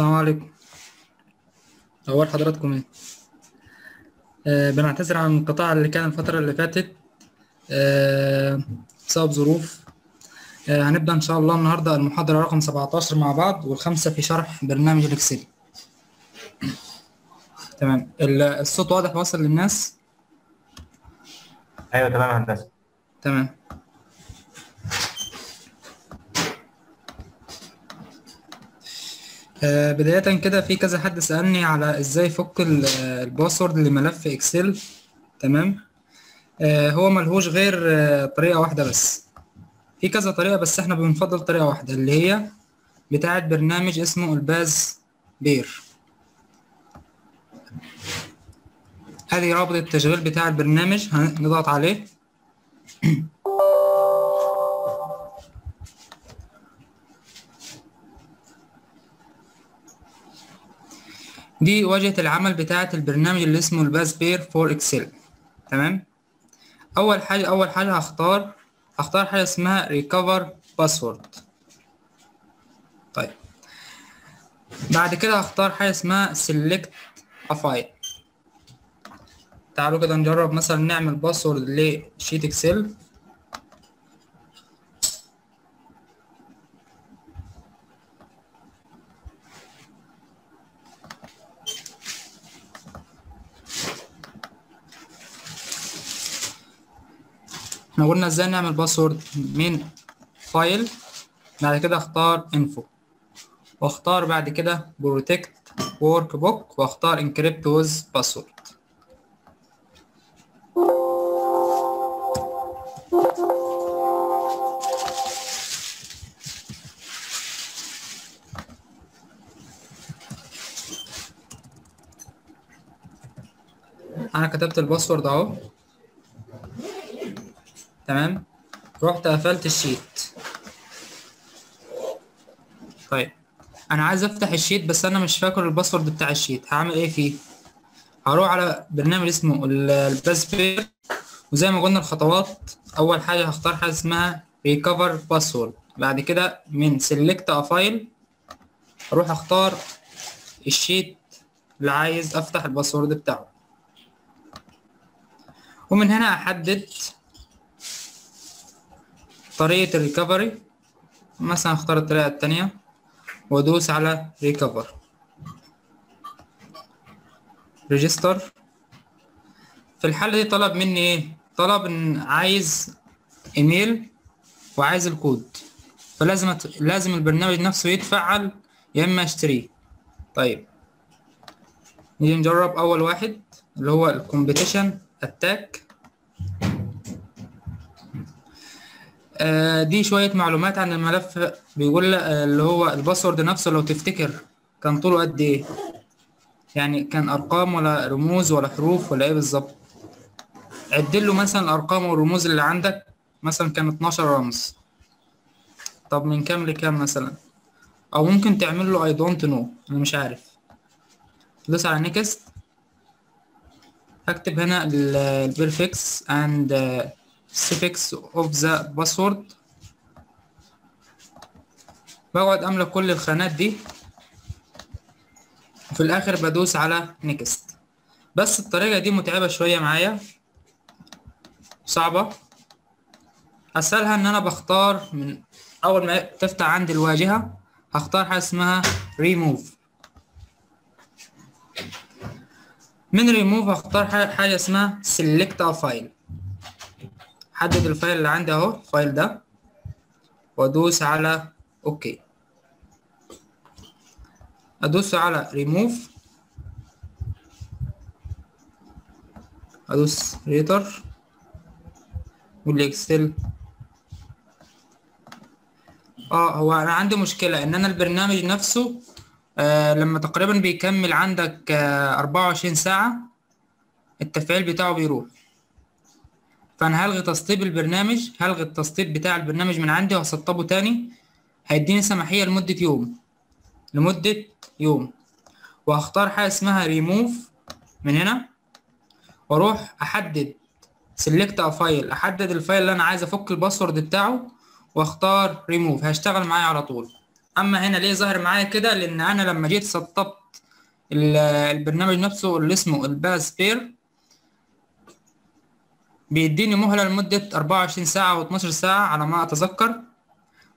السلام عليكم. أول حضراتكم إيه؟ آه بنعتذر عن الانقطاع اللي كان الفترة اللي فاتت آه بسبب ظروف. آه هنبدأ إن شاء الله النهاردة المحاضرة رقم 17 مع بعض والخامسة في شرح برنامج الإكسل. تمام. ال- الصوت واضح واصل للناس؟ أيوه تمام هندسة. تمام. آه، بداية كده في كذا حد سألني على إزاي فك ال- ال password لملف Excel. تمام؟ آه، هو ملهوش غير آه، طريقة واحدة بس. في كذا طريقة بس إحنا بنفضل طريقة واحدة اللي هي بتاعة برنامج اسمه ال PassPer. هذه رابط التشغيل بتاع البرنامج هنضغط عليه. دي واجهة العمل بتاعة البرنامج اللي اسمه ال PassPer for Excel. تمام؟ أول حاجة أول حاجة هختار هختار حاجة اسمها recover password طيب. بعد كده هختار حاجة اسمها select a file تعالوا كده نجرب مثلا نعمل password ل sheet Excel. إحنا قلنا إزاي نعمل password من file بعد كده اختار info واختار بعد كده protect workbook واختار encrypt with password أنا كتبت ال password اهو. تمام؟ رحت قفلت ال sheet. طيب أنا عايز أفتح ال sheet بس أنا مش فاكر ال password بتاع ال sheet. هعمل إيه فيه؟ هروح على برنامج اسمه ال- ال PassPer وزي ما قلنا الخطوات أول حاجة هختار حاجة اسمها recover password بعد كده من select a file أروح أختار ال sheet اللي عايز أفتح ال password بتاعه. ومن هنا أحدد طريقة ال recovery مثلا اختار الطريقة التانية وادوس على recover register في الحالة دي طلب مني إيه؟ طلب إن عايز ايميل وعايز الكود. فلازم. لازم البرنامج نفسه يتفعل يا إما أشتريه. طيب. نيجي نجرب أول واحد اللي هو ال combination attack دي شوية معلومات عن الملف. بيقول آه، اللي هو ال password نفسه لو تفتكر كان طوله قد إيه؟ يعني كان أرقام ولا رموز ولا حروف ولا إيه بالظبط؟ عدل له مثلا الارقام والرموز اللي عندك. مثلا كان 12 رمز. طب من كام لكام مثلا؟ أو ممكن تعمل له I don't know. أنا مش عارف. تدوس على next هكتب هنا ال prefix and uh, suffix of the password. بقعد أملى كل الخانات دي. وفي الآخر بدوس على next بس الطريقة دي متعبة شوية معايا. صعبة. أسهلها إن أنا بختار من أول ما تفتح عندي الواجهة هختار حاجة اسمها remove. من remove هختار حاجة اسمها select a file. حدد ال file اللي عندي اهو ال file ده وادوس على okay. أدوس على ريموف أدوس ريتر والإكسل. آه هو أنا عندي مشكلة إن أنا البرنامج نفسه آه لما تقريبا بيكمل عندك آه 24 ساعة التفعيل بتاعه بيروح. فأنا هلغي تسطيب البرنامج هلغي التسطيب بتاع البرنامج من عندي وهسطبه تاني. هيديني سماحية لمدة يوم لمدة يوم. وهختار حاجة اسمها ريموف من هنا. وأروح أحدد select a file أحدد ال file اللي أنا عايز أفك ال password بتاعه وأختار ريموف هيشتغل معايا على طول. أما هنا ليه ظاهر معايا كده؟ لأن أنا لما جيت سطبت ال- البرنامج نفسه اللي اسمه ال PassPer. بيديني مهلة لمدة 24 ساعة و12 ساعة على ما أتذكر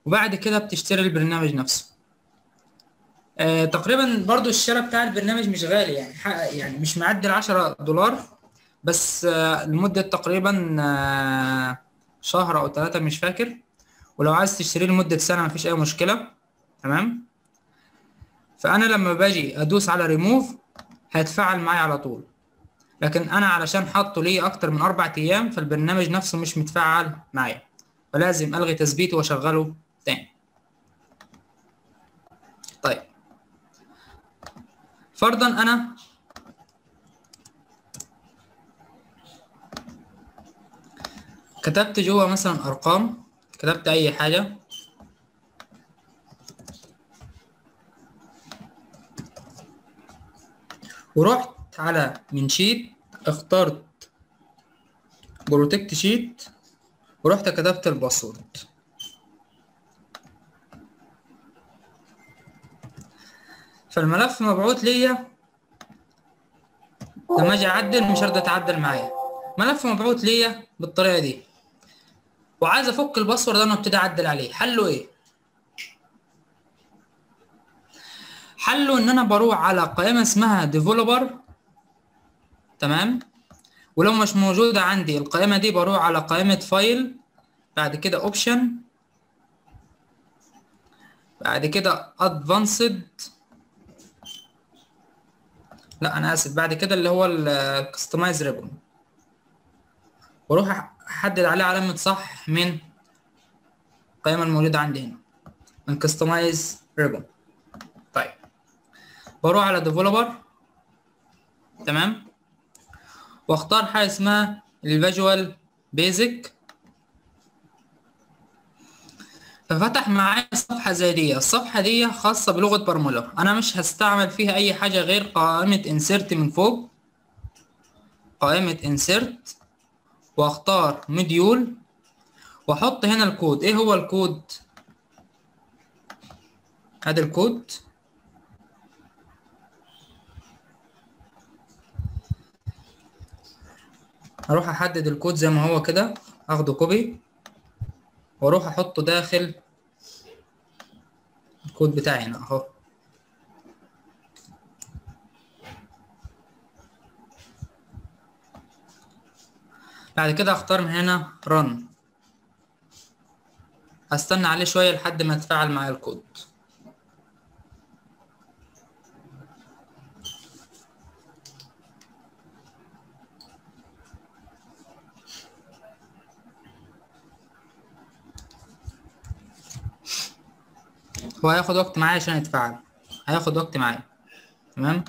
وبعد كده بتشتري البرنامج نفسه. آه تقريبا برضو الشراء بتاع البرنامج مش غالي يعني يعني مش معدي العشرة دولار بس آه لمدة تقريبا آه شهر أو ثلاثة مش فاكر. ولو عايز تشتريه لمدة سنة مفيش أي مشكلة. تمام؟ فأنا لما باجي أدوس على ريموف هيتفعل معايا على طول. لكن أنا علشان حاطه ليه أكتر من أربع أيام فالبرنامج نفسه مش متفعل معايا. فلازم ألغي تثبيته وأشغله تاني. طيب. فرضا أنا كتبت جوه مثلا أرقام كتبت أي حاجة. ورحت على من شيت اخترت protect sheet ورحت كتبت ال password فالملف مبعوت ليا. لما أجي أعدل مش هرضى أتعدل معايا. ملف مبعوت ليا بالطريقة دي. وعايز أفك ال password أنا أبتدي أعدل عليه. حله إيه؟ حله إن أنا بروح على قائمة اسمها developer تمام؟ ولو مش موجودة عندي القائمة دي بروح على قائمة file بعد كده option بعد كده advanced لا أنا آسف بعد كده اللي هو ال customize ribbon وأروح أحدد عليه علامة صح من القائمة الموجودة عندي هنا من customize ribbon طيب بروح على Developer تمام؟ واختار حاجة اسمها ال Visual Basic ففتح معايا صفحة زي دي. الصفحة دي خاصة بلغة برمجة أنا مش هستعمل فيها أي حاجة غير قائمة insert من فوق. قائمة insert. واختار Module وأحط هنا الكود. إيه هو الكود؟ هذا الكود. أروح أحدد الكود زي ما هو كده أخده copy وأروح أحطه داخل الكود بتاعي هنا أهو. بعد كده أختار من هنا run. هستنى عليه شوية لحد ما يتفاعل معايا الكود. هو هياخد وقت معايا عشان يتفاعل. هياخد وقت معايا. تمام؟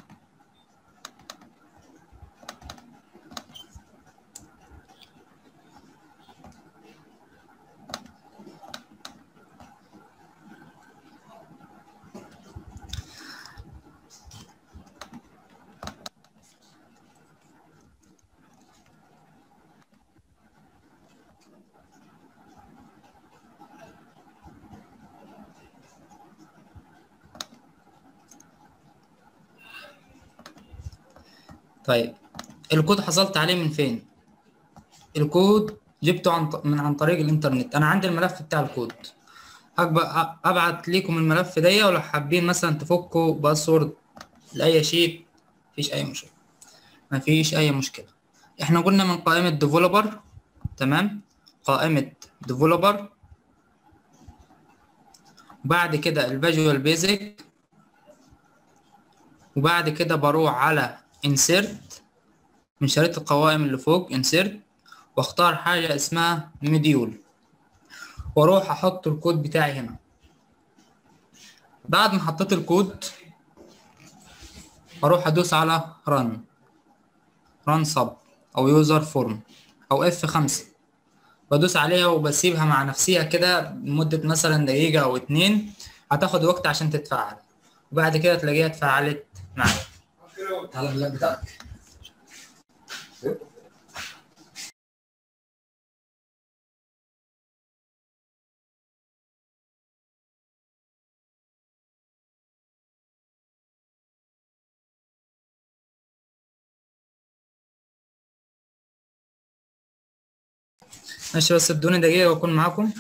طيب الكود حصلت عليه من فين؟ الكود جبته عن من عن طريق الإنترنت. أنا عندي الملف بتاع الكود. أبعت ليكم الملف ده ولو حابين مثلا تفكوا password لأي شيء مفيش أي مشكلة. مفيش أي مشكلة. إحنا قلنا من قائمة Developer تمام؟ قائمة Developer وبعد كده ال Visual Basic وبعد كده بروح على insert من شريط القوائم اللي فوق insert واختار حاجة اسمها مديول وأروح أحط الكود بتاعي هنا. بعد ما حطيت الكود أروح أدوس على run run sub أو user form أو F5 بدوس عليها وبسيبها مع نفسيها كده لمدة مثلا دقيقة أو اتنين. هتاخد وقت عشان تتفعل وبعد كده تلاقيها اتفعلت معاك تعال باللاب بتاعك. ماشي بس ادوني دقيقة وأكون معاكم.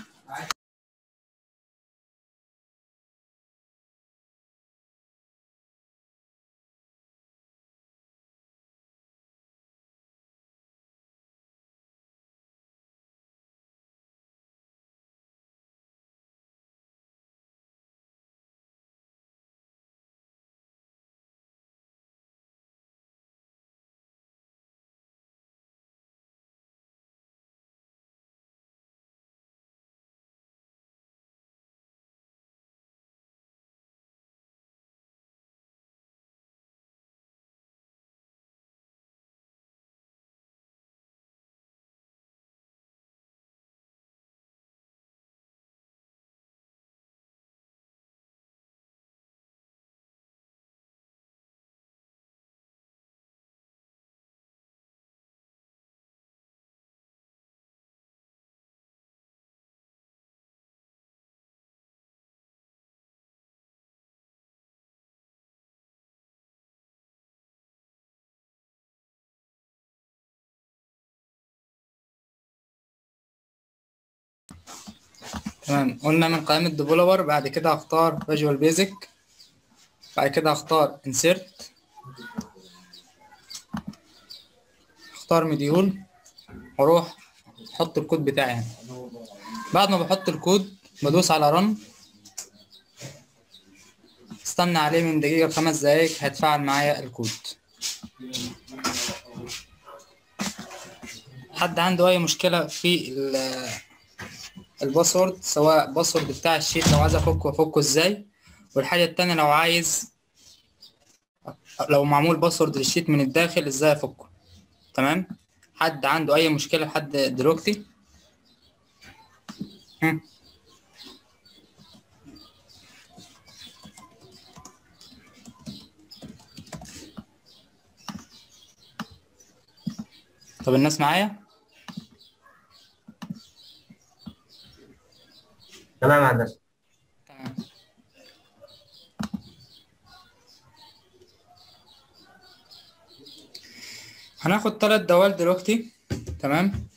تمام. قلنا من قائمة Developer بعد كده هختار Visual Basic بعد كده هختار insert اختار Module وأروح أحط الكود بتاعي هنا. بعد ما بحط الكود بدوس على run استنى عليه من دقيقة لخمس دقايق هيتفاعل معايا الكود. حد عنده أي مشكلة في ال password سواء password بتاع ال sheet لو عايز أفكه أفكه إزاي. والحاجة التانية لو عايز لو معمول password لل sheet من الداخل إزاي أفكه؟ تمام؟ حد عنده أي مشكلة لحد دلوقتي؟ طب الناس معايا؟ تمام يا هندسة. تمام هناخد ثلاث دوال دلوقتي تمام؟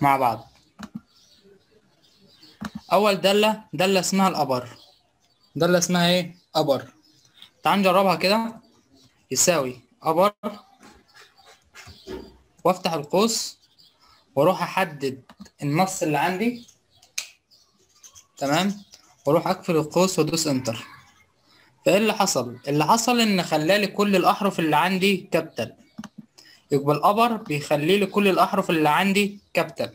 مع بعض. أول دالة دالة اسمها الأبر. دالة اسمها إيه؟ أبر. تعال نجربها كده. يساوي upper وأفتح القوس. وأروح احدد النص اللي عندي. تمام؟ وأروح اقفل القوس وادوس Enter. فايه اللي حصل؟ اللي حصل ان خلالي كل الاحرف اللي عندي capital يبقى ال upper بيخلي لي كل الاحرف اللي عندي capital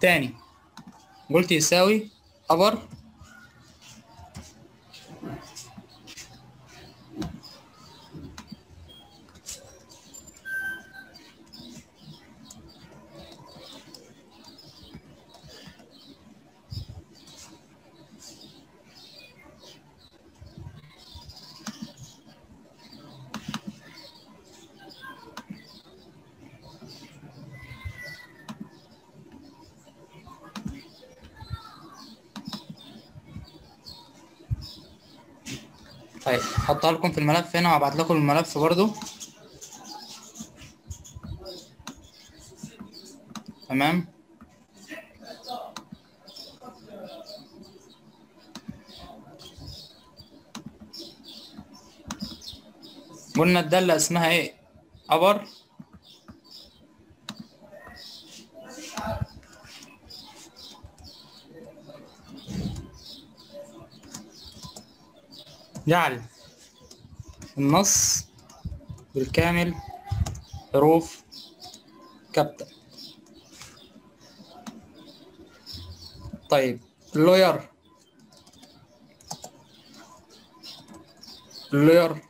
تاني. قلت يساوي أبر طيب هحطها لكم في الملف هنا وهبعت لكم الملف برضو. تمام؟ قلنا الدالة اسمها إيه؟ أبر. جعل. النص بالكامل حروف capital. طيب ال lower. ال lower.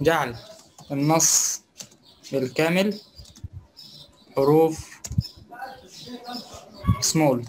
جعل النص بالكامل حروف سمول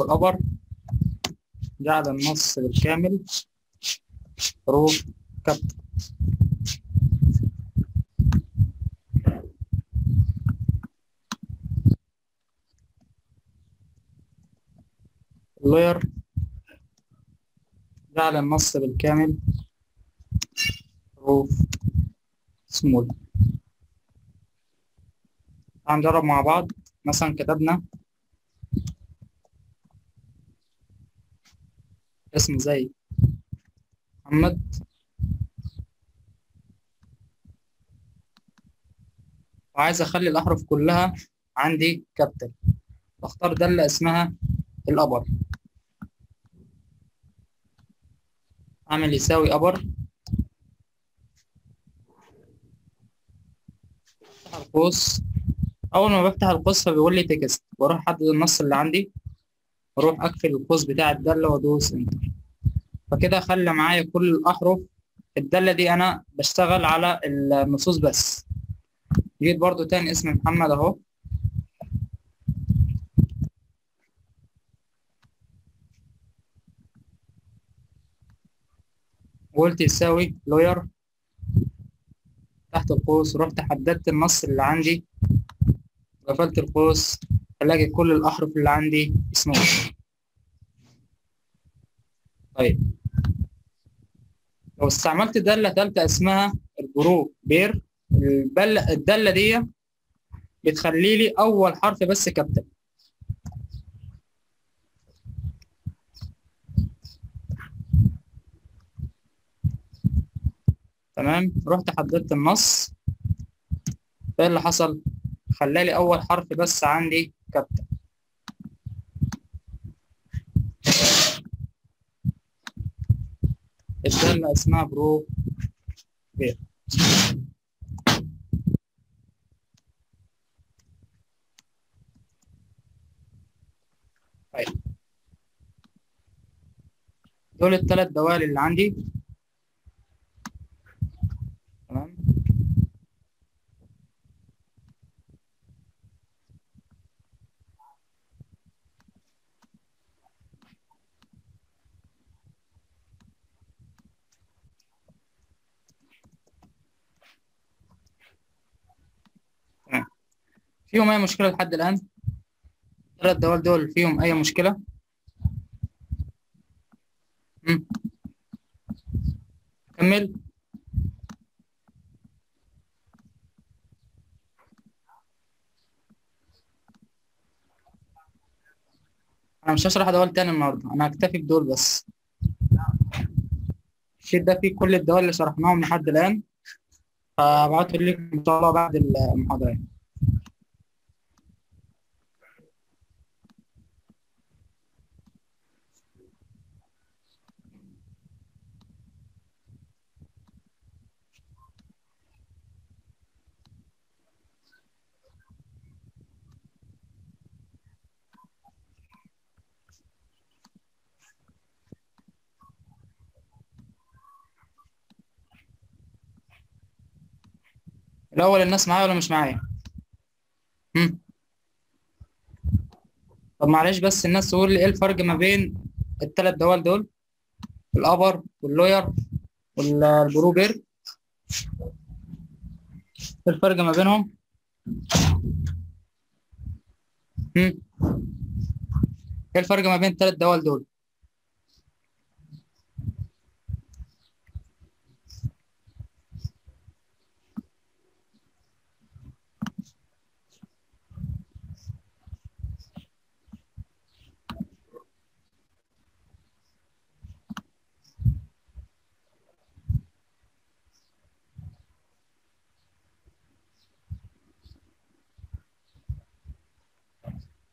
تمام يبقى ال upper جعل النص بالكامل حروف capital ال lower جعل النص بالكامل حروف سمول هنجرب مع بعض. مثلا كتبنا اسم زي محمد. وعايز أخلي الأحرف كلها عندي capital بختار دالة اسمها ال upper. أعمل يساوي upper. القوس. أول ما بفتح القوس فبيقول لي text وأروح أحدد النص اللي عندي. وأروح اقفل القوس بتاع الدالة وادوس Enter فكده خلى معايا كل الأحرف. الدالة دي أنا بشتغل على النصوص بس. جيت برضو تاني اسم محمد أهو. وقلت يساوي lower فتحت القوس. رحت حددت النص اللي عندي. قفلت القوس. الاقي كل الأحرف اللي عندي small طيب. لو استعملت دالة تالتة اسمها ال proper الدالة دي بتخلي لي أول حرف بس capital تمام؟ رحت حددت النص. إيه اللي حصل. خلالي أول حرف بس عندي capital الدالة اسمها proper طيب. دول الثلاث دوال اللي عندي تمام تمام فيهم أي مشكلة لحد الآن؟ الثلاث دوال دول فيهم أي مشكلة؟ مم. كمل أنا مش هشرح دوال تاني النهاردة أنا هكتفي بدول بس الشيت ده فيه كل الدول اللي شرحناهم لحد الآن فابعته لكم إن شاء الله بعد المحاضرة الأول الناس معايا ولا مش معايا؟ مم. طب معلش بس الناس تقول لي إيه الفرق ما بين التلات دوال دول؟ ال upper وال lower وال proper إيه الفرق ما بينهم؟ إيه الفرق ما بين التلات دوال دول؟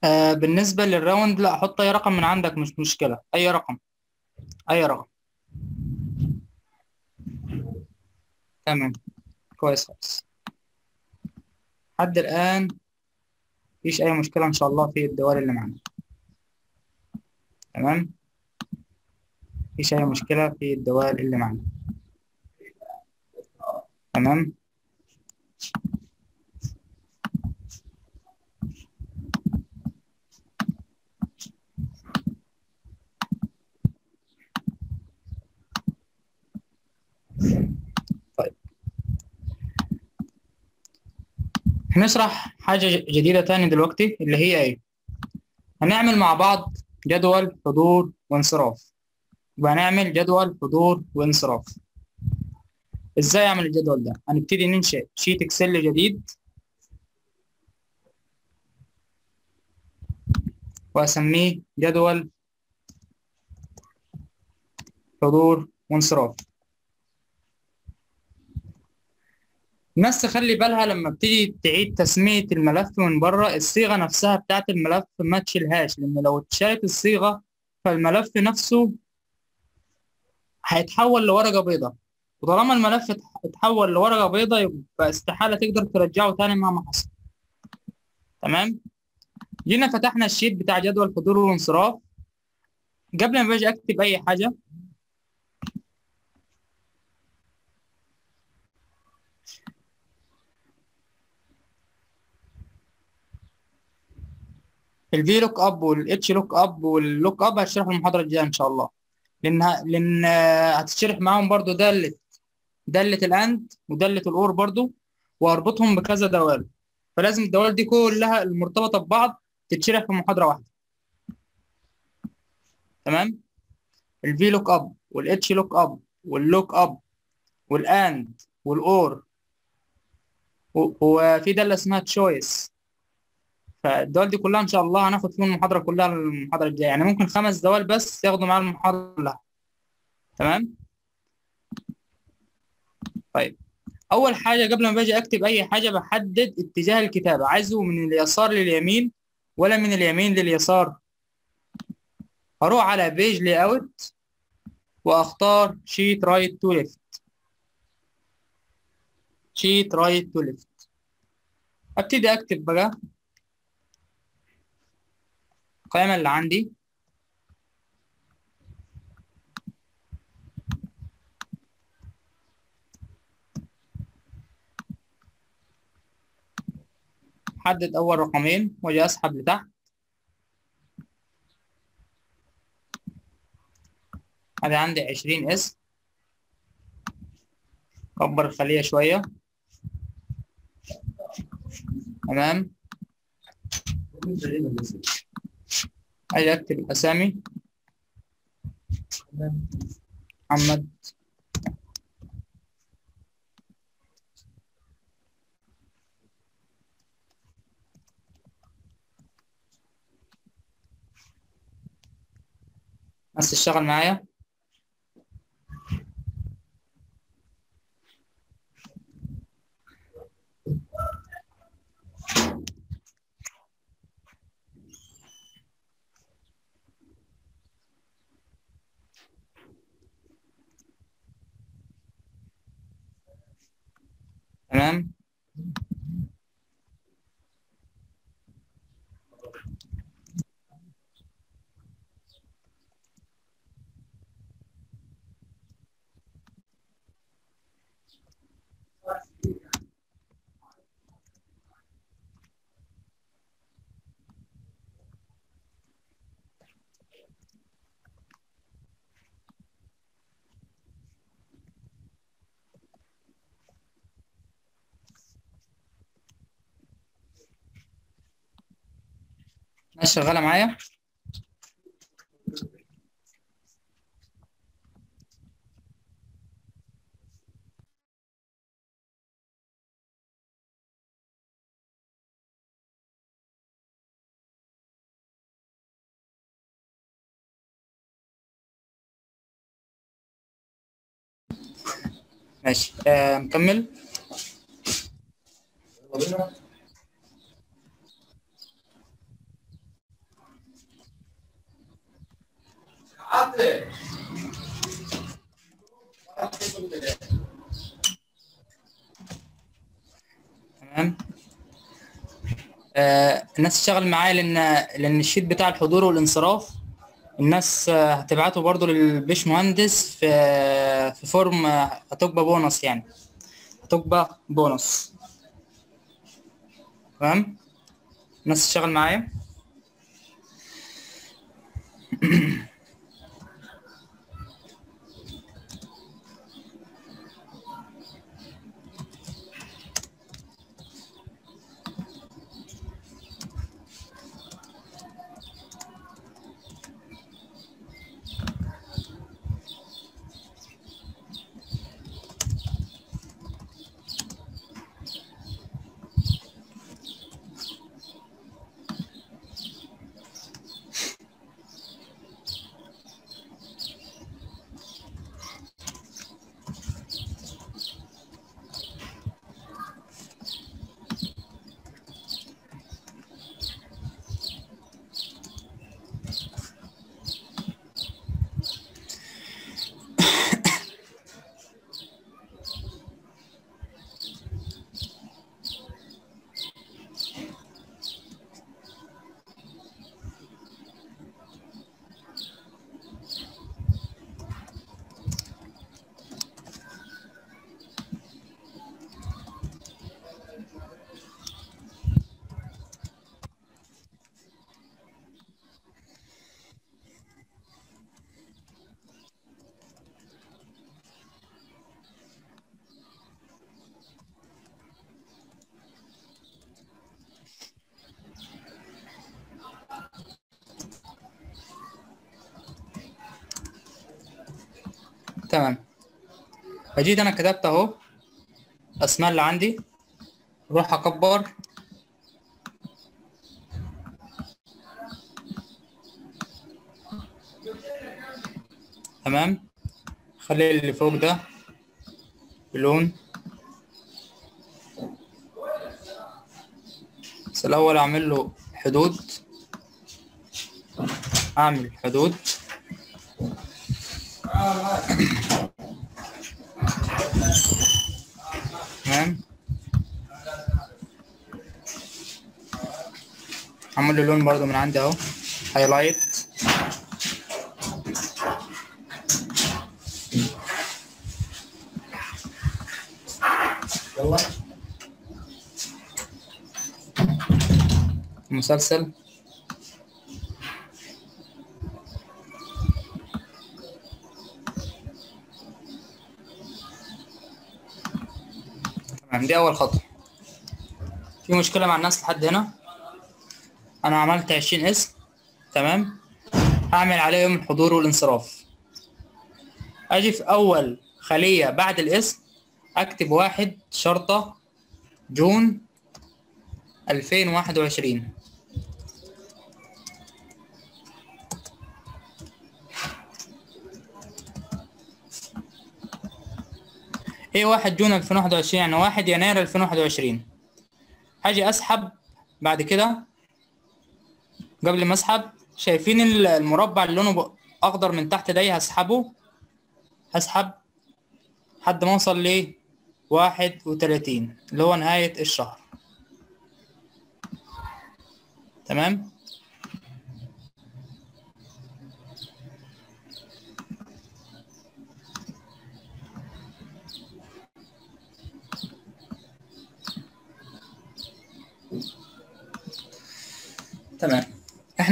آه بالنسبة للراوند لا حط أي رقم من عندك مش مشكلة. أي رقم. أي رقم. تمام. كويس خالص. لحد الآن مفيش أي مشكلة إن شاء الله في الدوال اللي معانا. تمام؟ مفيش أي مشكلة في الدوال اللي معانا. تمام؟ طيب. هنشرح حاجة جديدة تاني دلوقتي اللي هي إيه؟ هنعمل مع بعض جدول حضور وانصراف. وهنعمل جدول حضور وانصراف. إزاي أعمل الجدول ده؟ هنبتدي ننشئ شيت إكسل جديد. وأسميه جدول حضور وانصراف. الناس تخلي بالها لما بتيجي تعيد تسمية الملف من بره الصيغة نفسها بتاعت الملف ما تشيلهاش لأن لو اتشالت الصيغة فالملف نفسه هيتحول لورقة بيضاء. وطالما الملف ات- اتحول لورقة بيضاء يبقى استحالة تقدر ترجعه تاني مهما حصل. تمام؟ جينا فتحنا الشيت بتاع جدول حضور وانصراف. قبل ما باجي أكتب أي حاجة ال VLOOKUP وال HLOOKUP وال LOOKUP هشرحه المحاضرة الجاية إن شاء الله. لأن لأن هتشرح معاهم برضو دالة دالة ال AND ودالة ال OR برضو وأربطهم بكذا دوال. فلازم الدوال دي كلها المرتبطة ببعض تتشرح في محاضرة واحدة. تمام؟ ال VLOOKUP وال HLOOKUP وال LOOKUP وال AND وال OR وفي دالة اسمها CHOOSE فالدول دي كلها إن شاء الله هناخد فيهم المحاضرة كلها المحاضرة الجاية. يعني ممكن خمس دوال بس ياخدوا معانا المحاضرة كلها. تمام؟ طيب. أول حاجة قبل ما باجي أكتب أي حاجة بحدد اتجاه الكتابة. عايزه من اليسار لليمين ولا من اليمين لليسار؟ هروح على page layout وأختار sheet right to left sheet right to left أبتدي أكتب بقى. القائمة اللي عندي. حدد أول رقمين وأجي أسحب لتحت. أدي عندي عشرين اسم كبر الخلية شوية. تمام. أجي أكتب الأسامي محمد. بس تشتغل معايا تمام الناس شغالة معايا؟ ماشي. آه نكمل تمام. آه الناس تشتغل معايا لأن لأن ال sheet بتاع الحضور والانصراف الناس آه، هتبعته برضو للبيش مهندس في في form آه، هتبقى بونص يعني. هتبقى بونص. تمام؟ الناس تشتغل معايا؟ تمام فجيت أنا كتبت أهو الأسماء اللي عندي أروح أكبر. تمام. خلي اللي فوق ده بلون. بس الأول أعمل له حدود. أعمل حدود تمام له لون برضو من عندي أهو. هايلايت يلا. مسلسل. تمام دي أول خطوة. في مشكلة مع الناس لحد هنا؟ أنا عملت عشرين اسم تمام؟ هعمل عليهم الحضور والانصراف. أجي في أول خلية بعد الاسم أكتب واحد شرطة جون ألفين واحد وعشرين. إيه واحد جون ألفين واحد وعشرين؟ يعني واحد يناير ألفين واحد وعشرين. هاجي أسحب بعد كده قبل ما أسحب شايفين ال- المربع اللي لونه أخضر من تحت ده هسحبه. هسحب لحد ما أوصل ل واحد وتلاتين اللي هو نهاية الشهر. تمام؟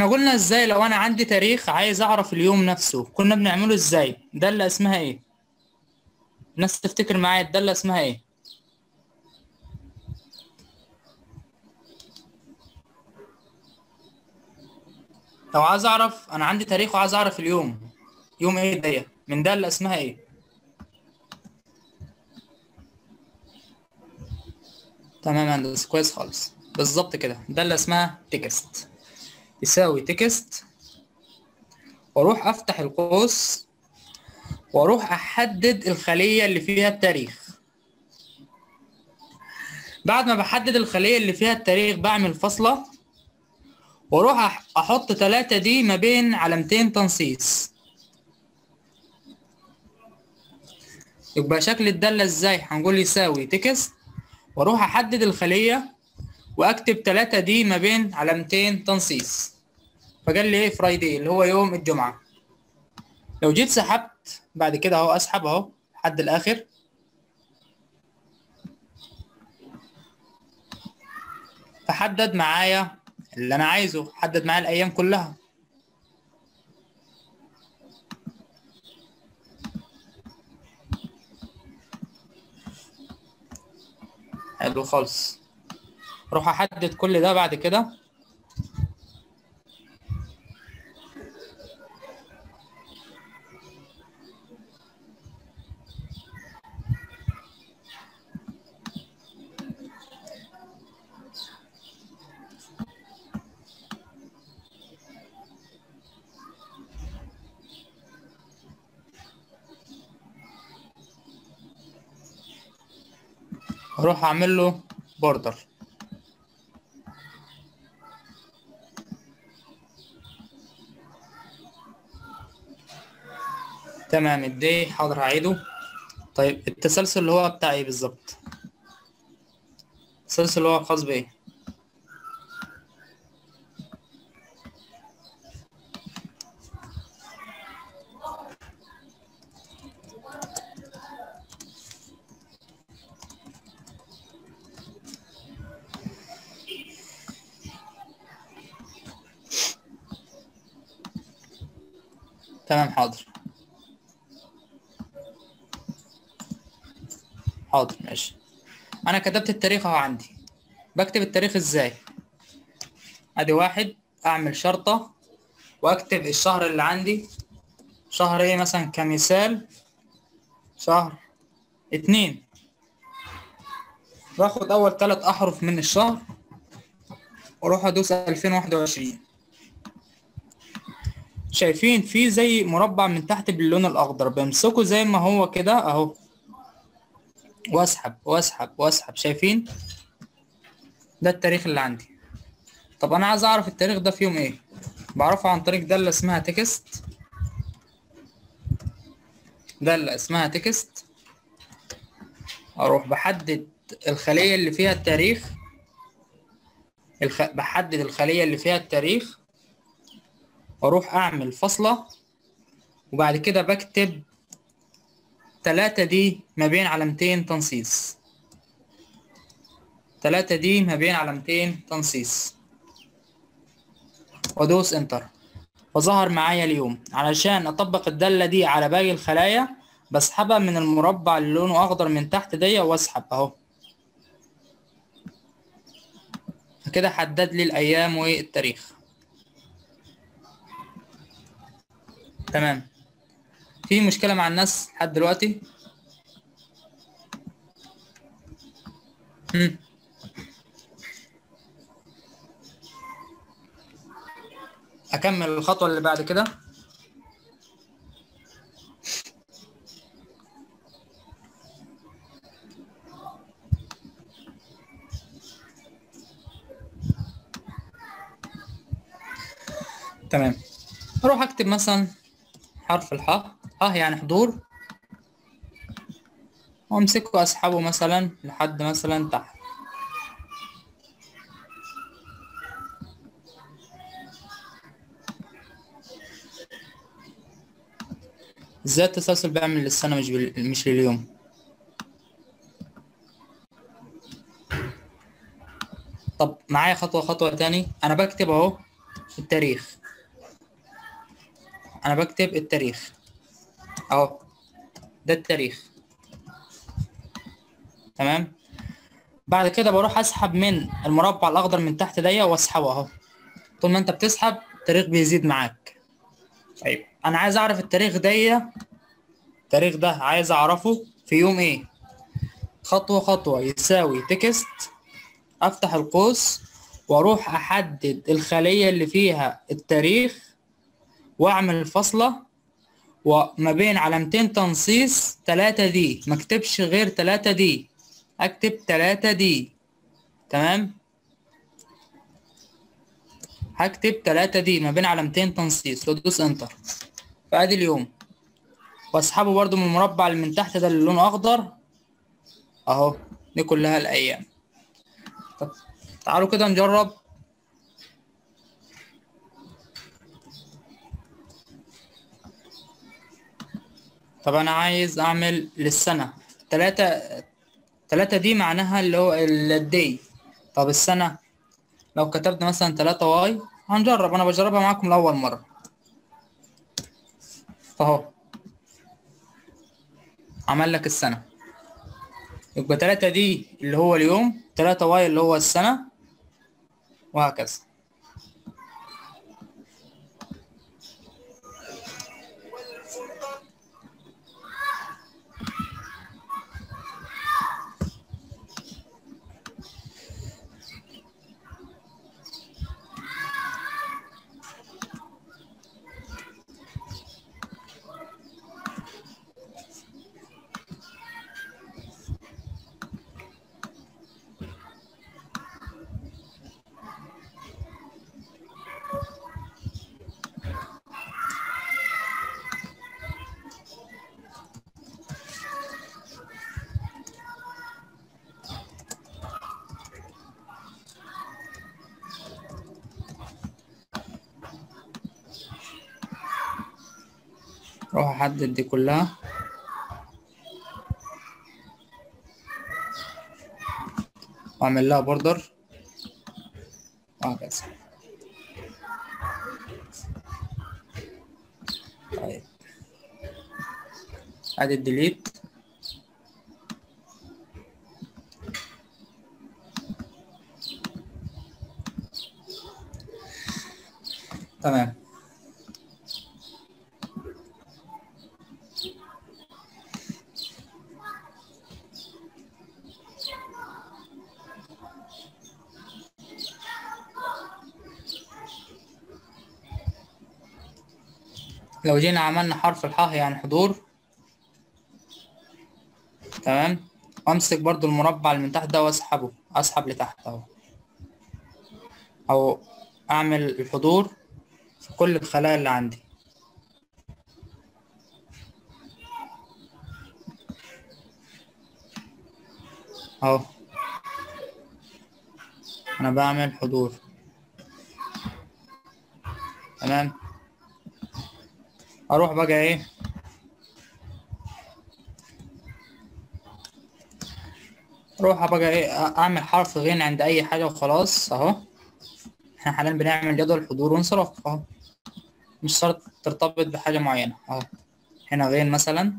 إحنا قلنا إزاي لو أنا عندي تاريخ عايز اعرف اليوم نفسه كنا بنعمله إزاي؟ دالة اسمها إيه؟ الناس تفتكر معايا الدالة اسمها إيه؟ لو عايز اعرف أنا عندي تاريخ وعايز اعرف اليوم. يوم إيه ده؟ من دالة اسمها إيه؟ تمام يا هندسة كويس خالص. بالظبط كده. دالة اسمها text. يساوي text. وأروح أفتح القوس. وأروح أحدد الخلية اللي فيها التاريخ. بعد ما بحدد الخلية اللي فيها التاريخ بعمل فاصلة وأروح أحط تلاتة دي ما بين علامتين تنصيص. يبقى شكل الدالة إزاي؟ هنقول يساوي تكست. وأروح أحدد الخلية. واكتب تلاتة دي ما بين علامتين تنصيص. فقال لي إيه فرايدي اللي هو يوم الجمعة. لو جيت سحبت بعد كده أهو أسحب أهو لحد الآخر. فحدد معايا اللي أنا عايزه. حدد معايا الأيام كلها. حلو خالص. أروح احدد كل ده بعد كده. أروح اعمل له border تمام الدي حاضر هعيده. طيب التسلسل اللي هو بتاع إيه بالظبط؟ التسلسل اللي هو خاص بإيه؟ تمام حاضر. حاضر ماشي. أنا كتبت التاريخ أهو عندي. بكتب التاريخ إزاي؟ أدي واحد أعمل شرطة وأكتب الشهر اللي عندي. شهر إيه مثلا؟ كمثال. شهر اتنين. باخد أول تلات أحرف من الشهر وأروح أدوس ألفين واحد وعشرين. شايفين في زي مربع من تحت باللون الأخضر. بمسكه زي ما هو كده أهو. وأسحب وأسحب وأسحب. شايفين؟ ده التاريخ اللي عندي. طب أنا عايز أعرف التاريخ ده في يوم إيه؟ بعرفه عن طريق دالة اسمها text. دالة اسمها text. أروح بحدد الخلية اللي فيها التاريخ. الخ... بحدد الخلية اللي فيها التاريخ. وأروح أعمل فاصلة وبعد كده بكتب تلاتة دي ما بين علامتين تنصيص. تلاتة دي ما بين علامتين تنصيص. وادوس انتر. وظهر معايا اليوم. علشان أطبق الدالة دي على باقي الخلايا بسحبها من المربع اللي لونه أخضر من تحت دي وأسحب أهو. كده حدد لي الأيام والتاريخ. تمام. في مشكلة مع الناس لحد دلوقتي؟ مم. أكمل الخطوة اللي بعد كده. تمام. أروح أكتب مثلا حرف الحاء. آه يعني حضور. وامسكه اسحبه مثلا لحد مثلا تحت. إزاي التسلسل بيعمل للسنة مش بال... مش لليوم. طب معايا خطوة خطوة تاني. أنا بكتب أهو التاريخ. أنا بكتب التاريخ. أهو ده التاريخ. تمام؟ بعد كده بروح أسحب من المربع الأخضر من تحت دي وأسحبه أهو. طول ما أنت بتسحب التاريخ بيزيد معاك. طيب أنا عايز أعرف التاريخ دي التاريخ ده عايز أعرفه في يوم إيه؟ خطوة خطوة يساوي text أفتح القوس وأروح أحدد الخلية اللي فيها التاريخ وأعمل فاصلة وما بين علامتين تنصيص تلاتة D. ما اكتبش غير تلاتة D. اكتب تلاتة D. تمام؟ هكتب تلاتة D. ما بين علامتين تنصيص. وادوس enter فادي اليوم. واسحبه برضو من المربع اللي من تحت ده اللي لونه أخضر. أهو. دي كلها الأيام. طب تعالوا كده نجرب. طب أنا عايز أعمل للسنة. تلاتة تلاتة دي معناها اللي هو الدي طب السنة لو كتبت مثلا تلاتة واي هنجرب. أنا بجربها معاكم لأول مرة. أهو. عمل لك السنة. يبقى تلاتة دي اللي هو اليوم تلاتة واي اللي هو السنة وهكذا. أروح أحدد دي كلها. وأعمل لها border وهكذا. طيب. أدي ال delete تمام. لو جينا عملنا حرف الحاء يعني حضور. تمام؟ وامسك برضو المربع اللي من تحت ده واسحبه. اسحب لتحت اهو. أو اعمل الحضور في كل الخلايا اللي عندي. اهو. أنا بعمل حضور. تمام؟ أروح بقى إيه؟ أروح بقى إيه؟ اعمل حرف غين عند اي حاجة وخلاص اهو. إحنا حاليا بنعمل جدول حضور وانصراف اهو. مش شرط ترتبط بحاجة معينة اهو. هنا غين مثلا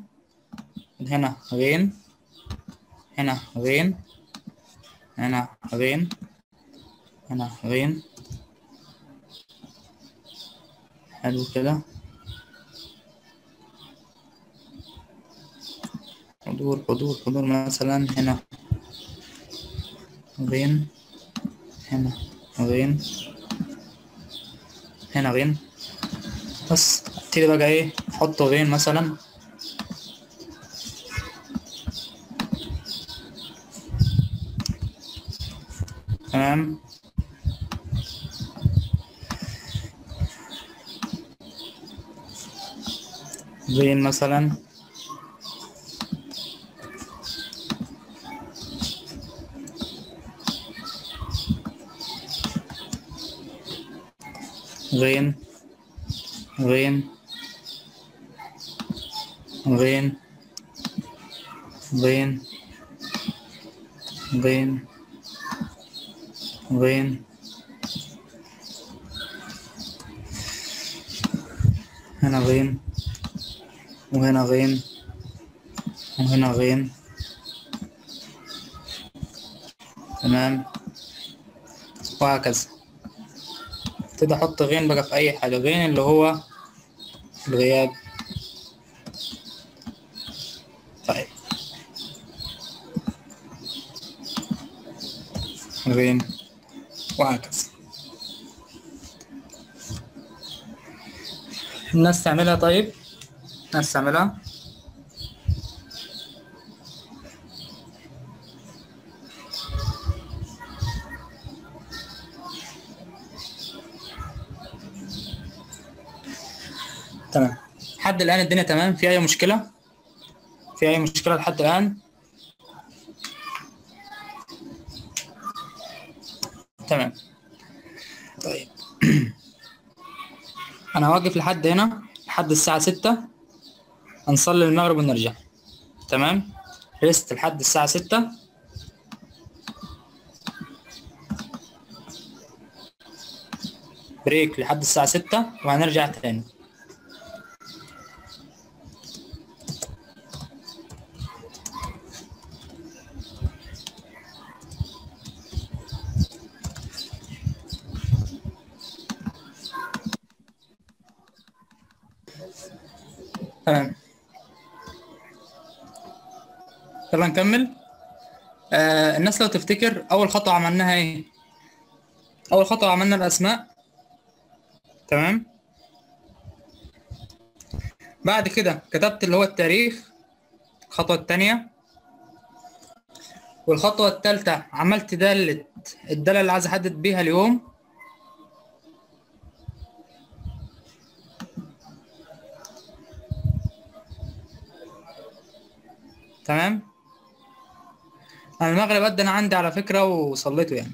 هنا غين هنا غين هنا غين هنا غين. حلو كده. حضور حضور حضور مثلا هنا. غين هنا. غين هنا غين بس ابتدي بقى إيه؟ أحط غين مثلا؟ تمام. غين مثلا؟ غين غين غين غين غين غين هنا غين وهنا غين وهنا غين تمام؟ وهكذا. ابتدي أحط غين بقى في اي حاجة غين اللي هو الغياب. طيب. غين. وهكذا. الناس تعملها طيب؟ الناس تعملها؟ لحد الآن الدنيا تمام؟ في أي مشكلة؟ في أي مشكلة لحد الآن؟ تمام. طيب. أنا واقف لحد هنا لحد الساعة ستة. هنصلي المغرب ونرجع. تمام؟ ريست لحد الساعة ستة. بريك لحد الساعة ستة وهنرجع تاني. يلا نكمل. آه الناس لو تفتكر أول خطوة عملناها إيه؟ أول خطوة عملنا الأسماء. تمام؟ بعد كده كتبت اللي هو التاريخ الخطوة الثانية والخطوة الثالثه عملت دالة الدالة اللي عايز أحدد بيها اليوم. تمام؟ أنا المغرب أنا عندي على فكرة وصليته يعني.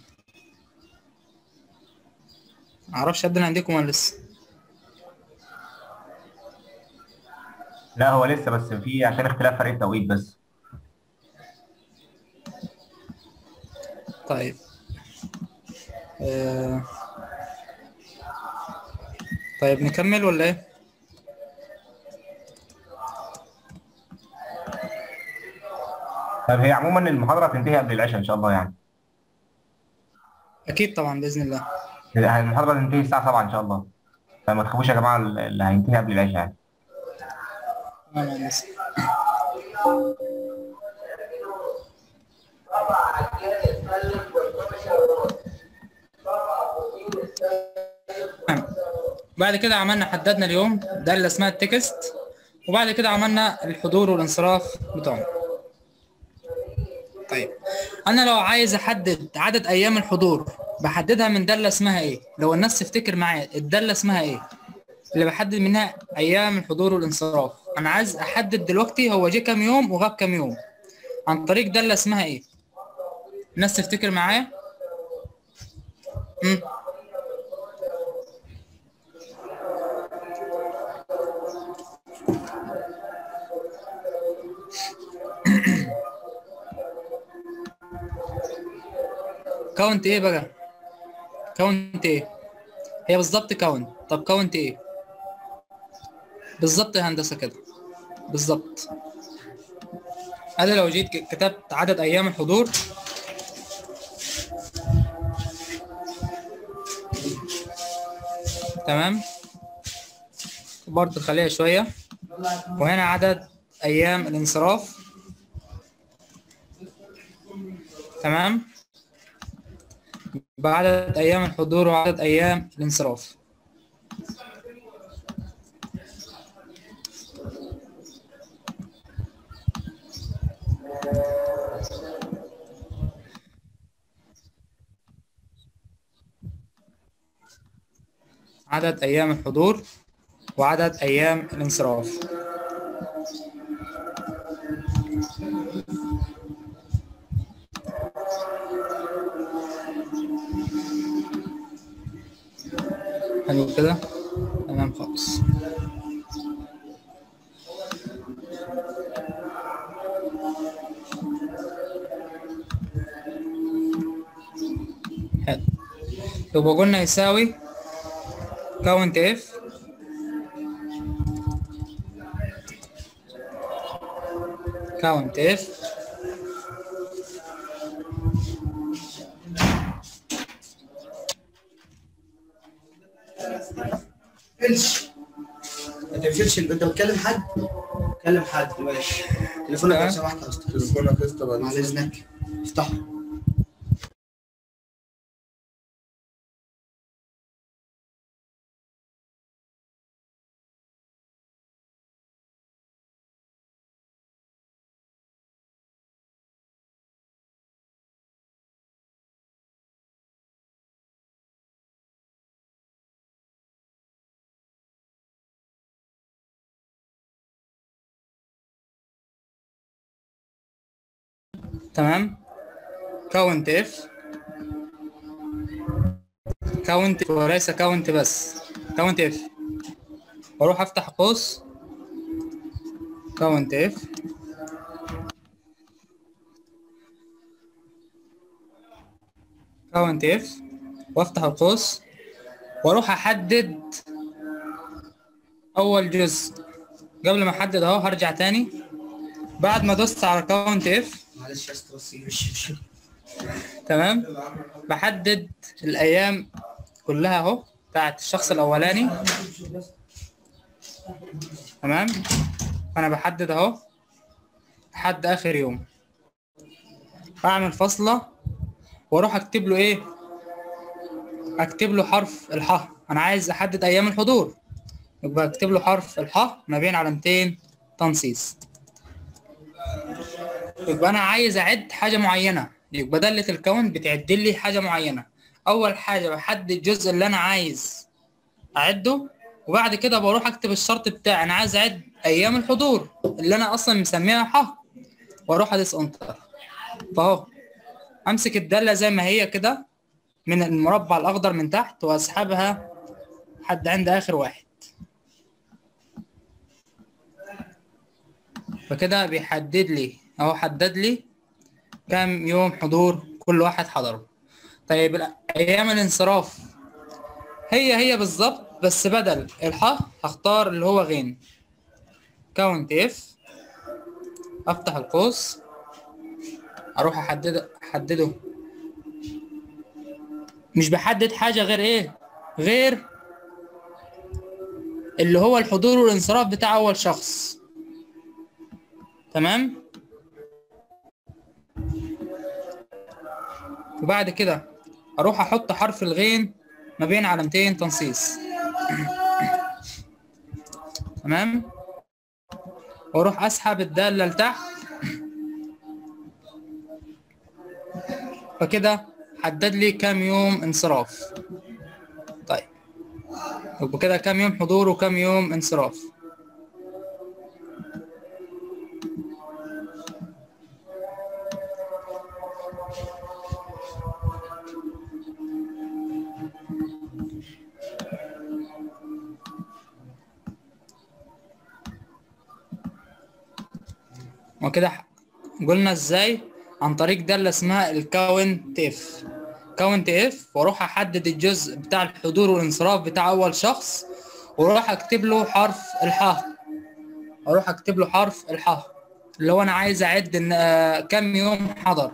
معرفش أنا عندكم ولا لسه. لا هو لسه بس في عشان اختلاف فرق التوقيت بس. طيب. آه... طيب نكمل ولا إيه؟ طب هي عموما المحاضرة هتنتهي قبل العشاء إن شاء الله يعني. أكيد طبعا بإذن الله. المحاضرة هتنتهي الساعة 7 إن شاء الله. فما تخافوش يا جماعة اللي هينتهي قبل العشاء يعني. بعد كده عملنا حددنا اليوم ده اللي اسمها التكست. وبعد كده عملنا الحضور والانصراف بتوعنا. طيب. أنا لو عايز أحدد عدد أيام الحضور بحددها من دالة اسمها إيه؟ لو الناس تفتكر معايا الدالة اسمها إيه؟ اللي بحدد منها أيام الحضور والانصراف. أنا عايز أحدد دلوقتي هو جه كام يوم وغاب كام يوم. عن طريق دالة اسمها إيه؟ الناس تفتكر معايا؟ امم count إيه بقى؟ count إيه؟ هي بالظبط count. طب count إيه؟ بالظبط يا هندسة كده. بالظبط. أنا لو جيت كتبت عدد أيام الحضور. تمام. برضه خليها شوية. وهنا عدد أيام الانصراف. تمام. بعدد أيام الحضور وعدد أيام الانصراف. عدد أيام الحضور وعدد أيام الانصراف. حلو كده. تمام خالص. حلو. يبقى قلنا يساوي count if count if تقفلش. ما تقفلش انت بتكلم حد؟ كلم حد ماشي. تليفونك لو سمحت يا أستاذ. تليفونك يا بعد بعد اذنك افتحه. تمام؟ count if count وليس count بس. count if وأروح أفتح قوس. count if count if وأفتح القوس. وأروح أحدد أول جزء. قبل ما أحدد أهو هرجع تاني. بعد ما دوست على count if تمام؟ بحدد الأيام كلها أهو بتاعت الشخص الأولاني. تمام؟ أنا بحدد أهو لحد آخر يوم. أعمل فاصله وأروح أكتب له إيه؟ أكتب له حرف الحاء أنا عايز أحدد أيام الحضور. يبقى أكتب له حرف الحاء ما بين علامتين تنصيص. يبقى أنا عايز أعد حاجة معينة. يبقى داله الكون بتعد لي حاجة معينة. أول حاجة بحدد الجزء اللي أنا عايز أعده وبعد كده بروح أكتب الشرط بتاعي. أنا عايز أعد أيام الحضور اللي أنا أصلا مسميها ح وأروح ادوس أنتر. فاهو أمسك الدالة زي ما هي كده من المربع الأخضر من تحت وأسحبها لحد عند آخر واحد. فكده بيحدد لي أهو حدد لي كام يوم حضور كل واحد حضره. طيب أيام الانصراف. هي هي بالظبط بس بدل الحاء هختار اللي هو غين. count if أفتح القوس أروح أحدد أحدده. مش بحدد حاجة غير إيه؟ غير اللي هو الحضور والانصراف بتاع أول شخص. تمام؟ وبعد كده أروح أحط حرف الغين ما بين علامتين تنصيص. تمام؟ وأروح أسحب الدالة لتحت. فكده حدد لي كام يوم انصراف. طيب. يبقى كده كام يوم حضور وكام يوم انصراف. وكده قلنا إزاي؟ عن طريق دالة اسمها ال count if count if وأروح أحدد الجزء بتاع الحضور والانصراف بتاع أول شخص وأروح أكتب له حرف الحاء أروح أكتب له حرف الحاء اللي هو أنا عايز أعد إن آه، كم يوم حضر.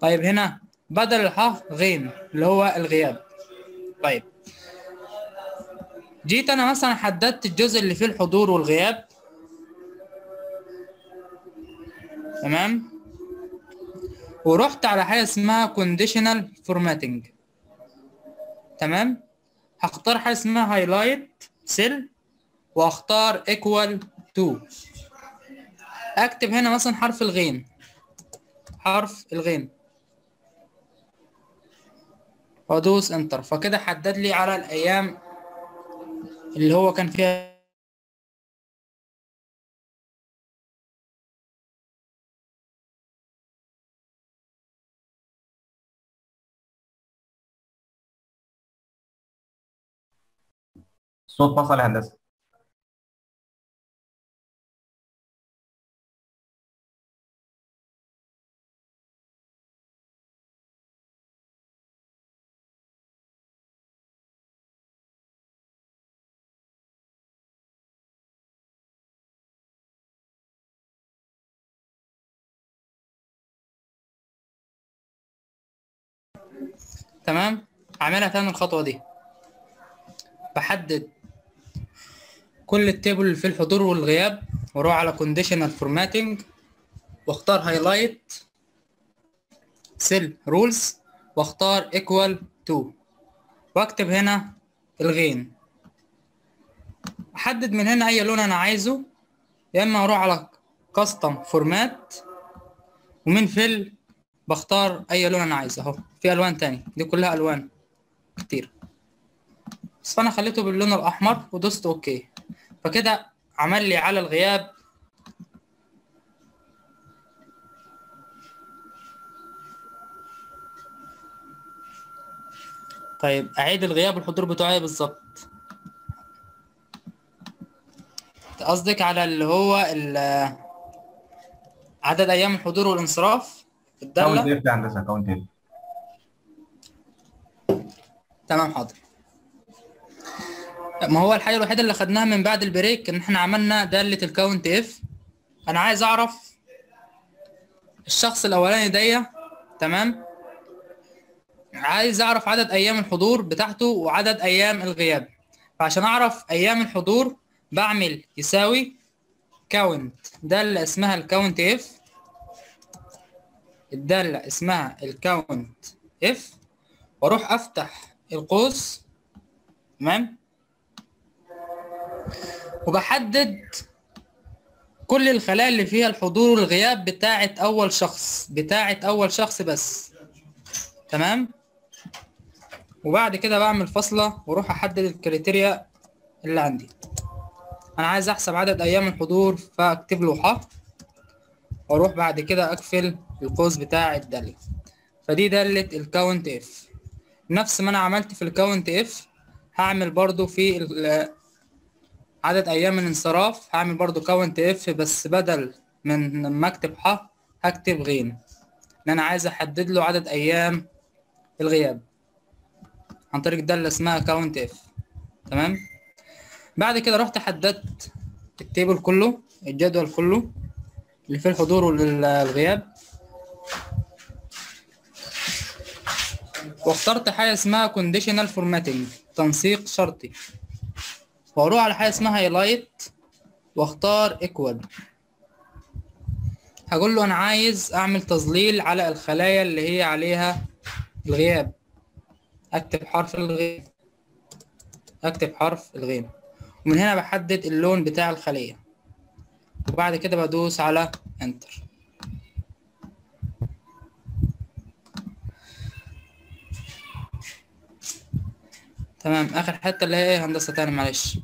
طيب هنا بدل الحاء غين اللي هو الغياب. طيب. جيت أنا مثلا حددت الجزء اللي فيه الحضور والغياب. تمام؟ ورحت على حاجة اسمها conditional formatting. تمام؟ هختار حاجة اسمها highlight cell واختار equal to. أكتب هنا مثلا حرف الغين. حرف الغين. وادوس انتر فكده حدد لي على الأيام اللي هو كان فيها الصوت فصل يا هندسة. تمام؟ أعملها تاني الخطوة دي. بحدد كل التيبل فيه الحضور والغياب وأروح على conditional formatting واختار highlight cell rules واختار equal to. واكتب هنا الغين. أحدد من هنا أي لون أنا عايزه. يا إما أروح على custom format ومن fill بختار أي لون أنا عايزه. أهو في ألوان تاني. دي كلها ألوان كتير. بس فأنا خليته باللون الأحمر ودوست أوكي. فكده عمل لي على الغياب. طيب أعيد الغياب والحضور بتوعي بالظبط. قصدك على اللي هو عدد أيام الحضور والانصراف في كاونت الداله اف يا هندسه كاونت اف تمام حاضر. ما هو الحاجة الوحيدة اللي خدناها من بعد البريك إن إحنا عملنا داله ال count if أنا عايز أعرف الشخص الأولاني دي تمام؟ عايز أعرف عدد أيام الحضور بتاعته وعدد أيام الغياب. فعشان أعرف أيام الحضور بعمل يساوي count. دالة اسمها ال count if الدالة اسمها ال count if وأروح أفتح القوس تمام؟ وبحدد كل الخلايا اللي فيها الحضور والغياب بتاعت أول شخص بتاعت أول شخص بس. تمام؟ وبعد كده بعمل فاصلة وأروح أحدد ال criteria اللي عندي. أنا عايز أحسب عدد أيام الحضور فأكتب له ح وأروح بعد كده أقفل القوس بتاع الدالة فدي دالة ال count if نفس ما أنا عملت في ال count if هعمل برضو في عدد أيام الانصراف هعمل برضو count if بس بدل من ما أكتب ح هكتب غين. ان أنا عايز أحدد له عدد أيام الغياب. عن طريق دالة اسمها count if تمام؟ بعد كده رحت حددت ال table كله الجدول كله اللي فيه الحضور والغياب. واخترت حاجة اسمها conditional formatting تنسيق شرطي. وأروح على حاجة اسمها highlight واختار equal. هقول له أنا عايز أعمل تظليل على الخلايا اللي هي عليها الغياب. أكتب حرف الغين أكتب حرف الغين ومن هنا بحدد اللون بتاع الخلية. وبعد كده بدوس على انتر تمام. آخر حتة اللي هي إيه؟ هندسة تاني معلش.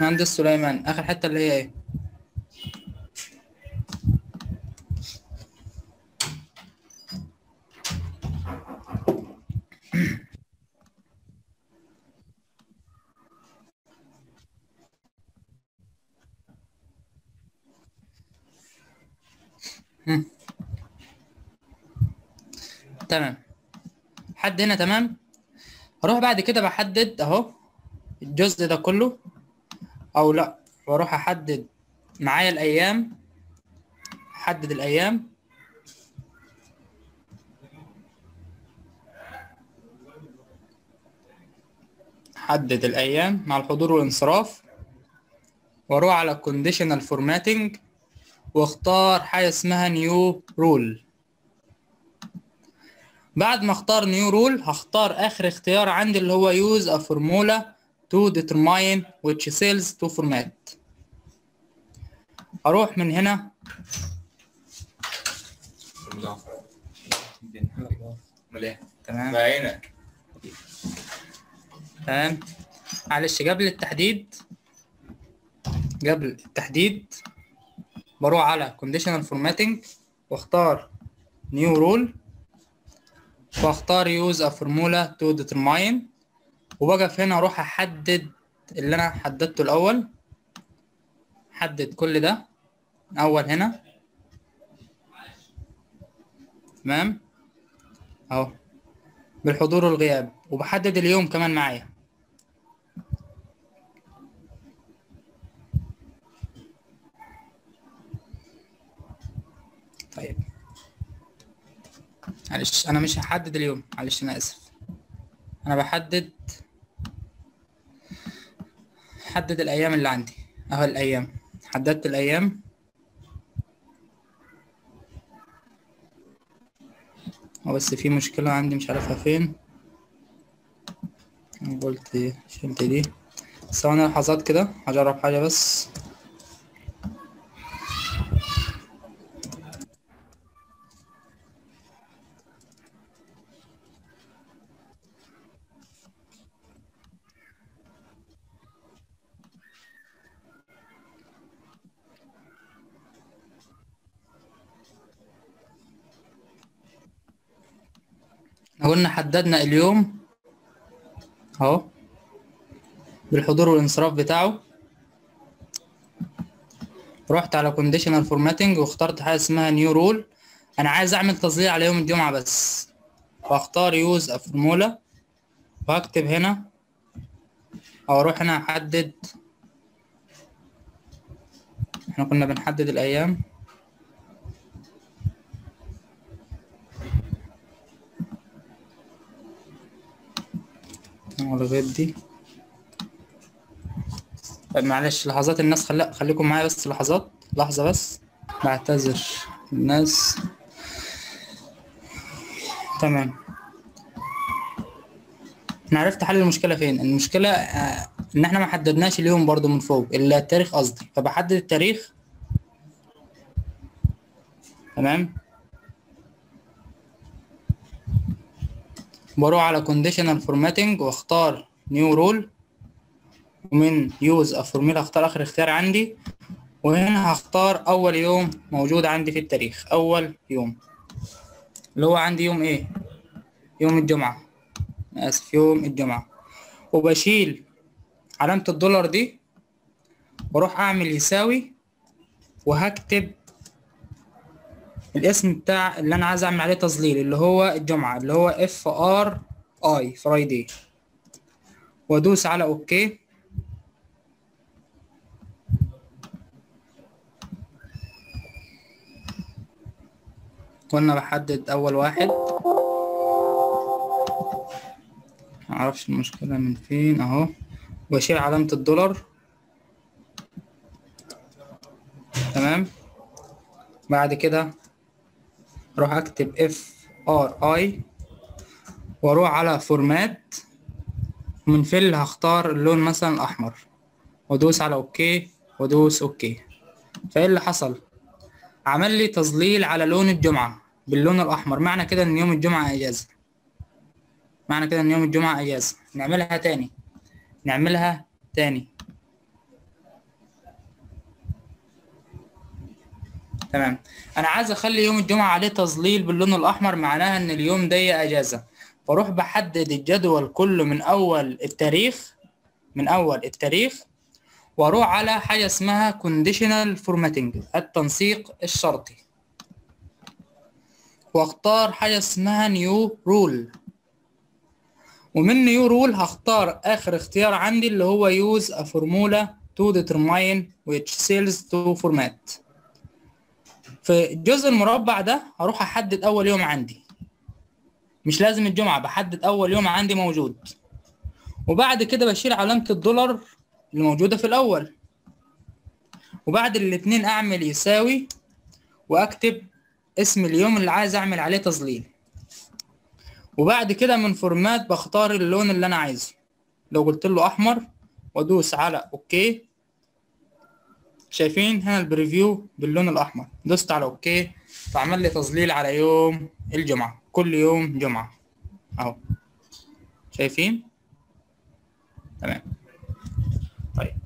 مهندس سليمان آخر حتة اللي هي إيه. تمام. حد هنا تمام؟ أروح بعد كده بحدد اهو الجزء ده كله أو لا وأروح احدد معايا الأيام احدد الأيام. حدد الأيام مع الحضور والانصراف وأروح على conditional formatting واختار حاجة اسمها new rule. بعد ما اختار نيو رول هختار آخر اختيار عندي اللي هو use a formula to determine which cells to format. أروح من هنا. تمام. تمام. معلش قبل التحديد قبل التحديد بروح على conditional formatting واختار new rule. واختار use a formula to determine. وبقف هنا أروح أحدد اللي أنا حددته الأول. حدد كل ده. أول هنا. تمام؟ أهو. بالحضور والغياب. وبحدد اليوم كمان معايا طيب معلش أنا مش هحدد اليوم معلش أنا آسف. أنا بحدد حدد الأيام اللي عندي. أهو الأيام. حددت الأيام. بس في مشكلة عندي مش عارفها فين. قلت شلت دي. ثواني لحظات كده هجرب حاجة بس. قلنا حددنا اليوم اهو بالحضور والانصراف بتاعه. رحت على conditional formatting واخترت حاجة اسمها new rule. أنا عايز أعمل تظليل على يوم الجمعة بس. فاختار a formula وهكتب هنا. أو أروح هنا أحدد. إحنا كنا بنحدد الأيام. لغاية دي. معلش لحظات الناس خلي خليكم معايا بس لحظات لحظة بس. بعتذر الناس. تمام. أنا عرفت حل المشكلة فين. المشكلة آه إن إحنا ما حددناش اليوم برضو من فوق. الا التاريخ قصدي. فبحدد التاريخ. تمام؟ بروح على conditional formatting واختار new rule. ومن use a formula اختار آخر اختيار عندي. وهنا هختار أول يوم موجود عندي في التاريخ. أول يوم. اللي هو عندي يوم إيه؟ يوم الجمعة. آسف يوم الجمعة. وبشيل علامة الدولار دي. وأروح أعمل يساوي. وهكتب الاسم بتاع اللي أنا عايز أعمل عليه تظليل اللي هو الجمعة اللي هو F R I Friday وأدوس على okay. كنا بحدد أول واحد. معرفش المشكلة من فين أهو. وأشيل علامة الدولار. تمام. بعد كده أروح اكتب F R I وأروح على format ومن fill هختار اللون مثلا الأحمر. وأدوس على okay وأدوس okay فإيه اللي حصل؟ عمل لي تظليل على لون الجمعة باللون الأحمر. معنى كده إن يوم الجمعة إجازة. معنى كده إن يوم الجمعة إجازة. نعملها تاني. نعملها تاني. تمام. أنا عايز أخلي يوم الجمعة عليه تظليل باللون الأحمر معناها إن اليوم ده أجازة. فاروح بحدد الجدول كله من أول التاريخ من أول التاريخ وأروح على حاجة اسمها conditional formatting التنسيق الشرطي. وأختار حاجة اسمها new rule. ومن new rule هختار آخر اختيار عندي اللي هو use a formula to determine which cells to format. في الجزء المربع ده هروح أحدد أول يوم عندي. مش لازم الجمعة بحدد أول يوم عندي موجود. وبعد كده بشيل علامة الدولار اللي موجودة في الأول. وبعد الاتنين أعمل يساوي وأكتب اسم اليوم اللي عايز أعمل عليه تظليل. وبعد كده من format بختار اللون اللي أنا عايزه. لو قلت له أحمر وأدوس على okay شايفين؟ هنا ال preview باللون الأحمر. دوست على okay. فعمل لي تظليل على يوم الجمعة. كل يوم جمعة. أهو. شايفين؟ تمام. طيب.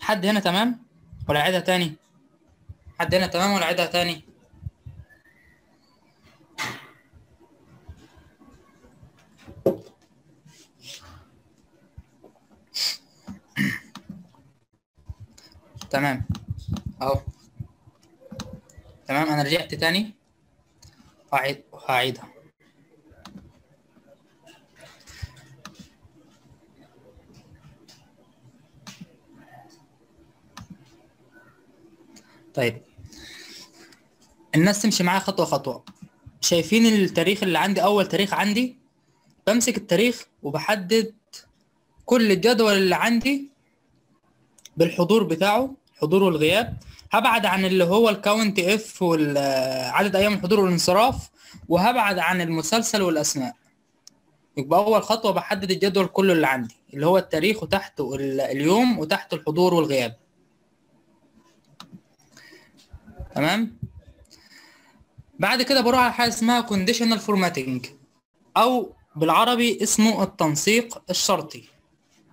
حد هنا تمام؟ ولا اعيدها تاني؟ حد هنا تمام ولا اعيدها تاني؟ تمام. أهو. تمام أنا رجعت تاني. هعيد هعيدها. طيب. الناس تمشي معايا خطوة خطوة. شايفين التاريخ اللي عندي أول تاريخ عندي؟ بمسك التاريخ وبحدد كل الجدول اللي عندي بالحضور بتاعه. الحضور والغياب. هبعد عن اللي هو ال count if وعدد أيام الحضور والانصراف وهبعد عن المسلسل والأسماء. يبقى أول خطوة بحدد الجدول كله اللي عندي اللي هو التاريخ وتحته اليوم وتحته الحضور والغياب. تمام؟ بعد كده بروح على حاجة اسمها conditional formatting أو بالعربي اسمه التنسيق الشرطي.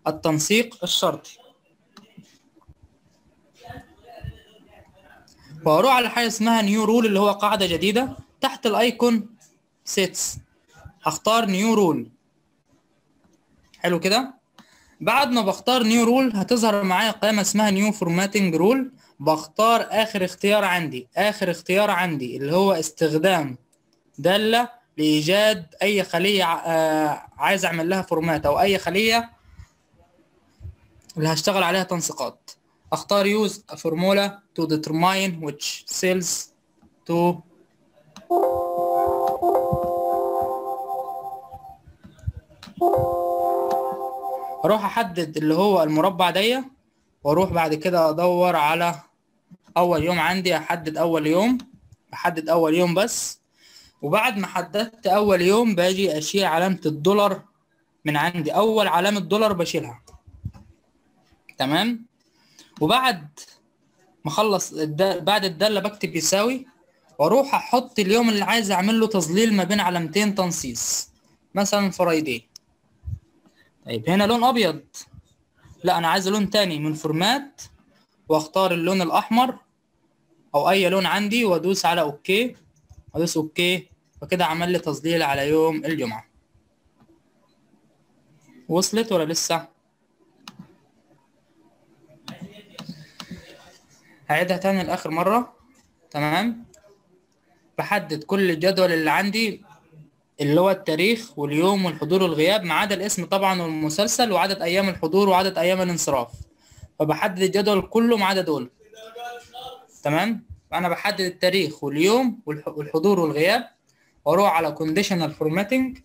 التنسيق الشرطي. وأروح على حاجة اسمها new rule اللي هو قاعدة جديدة تحت ال icon sets هختار new rule حلو كده؟ بعد ما بختار new rule هتظهر معايا قائمه اسمها new formatting rule بختار آخر اختيار عندي. آخر اختيار عندي اللي هو استخدام دالة لإيجاد أي خلية عايز أعمل لها فورمات أو أي خلية اللي هشتغل عليها تنسيقات. أختار use a formula to determine which cells to أروح أحدد اللي هو المربع دي وأروح بعد كده أدور على أول يوم عندي أحدد أول يوم بحدد أول يوم بس. وبعد ما حددت أول يوم باجي أشيل علامة الدولار من عندي. أول علامة دولار بشيلها. تمام؟ وبعد ما أخلص. بعد الداله بكتب يساوي وأروح أحط اليوم اللي عايز أعمل له تظليل ما بين علامتين تنصيص مثلا فرايدي. طيب هنا لون أبيض. لا أنا عايز لون تاني من format وأختار اللون الأحمر أو أي لون عندي وأدوس على okay. وادوس okay وكده عمل لي تظليل على يوم الجمعة. وصلت ولا لسه؟ هعيدها تاني لآخر مرة. تمام؟ بحدد كل الجدول اللي عندي اللي هو التاريخ واليوم والحضور والغياب ما عدا الاسم طبعا والمسلسل وعدد أيام الحضور وعدد أيام الانصراف. فبحدد الجدول كله ما عدا دول. تمام؟ فأنا بحدد التاريخ واليوم والحضور والغياب وأروح على conditional formatting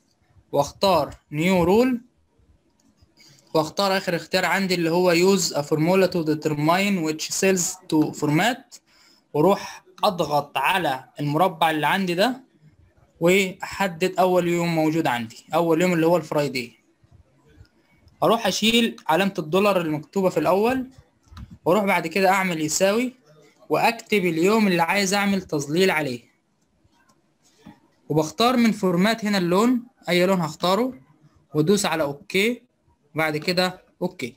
وأختار new rule واختار آخر اختيار عندي اللي هو use a formula to determine which cells to format وأروح أضغط على المربع اللي عندي ده وأحدد أول يوم موجود عندي أول يوم اللي هو الفرايدي. أروح أشيل علامة الدولار المكتوبة في الأول وأروح بعد كده أعمل يساوي وأكتب اليوم اللي عايز أعمل تظليل عليه. وبختار من format هنا اللون أي لون هختاره وأدوس على okay. وبعد كده okay.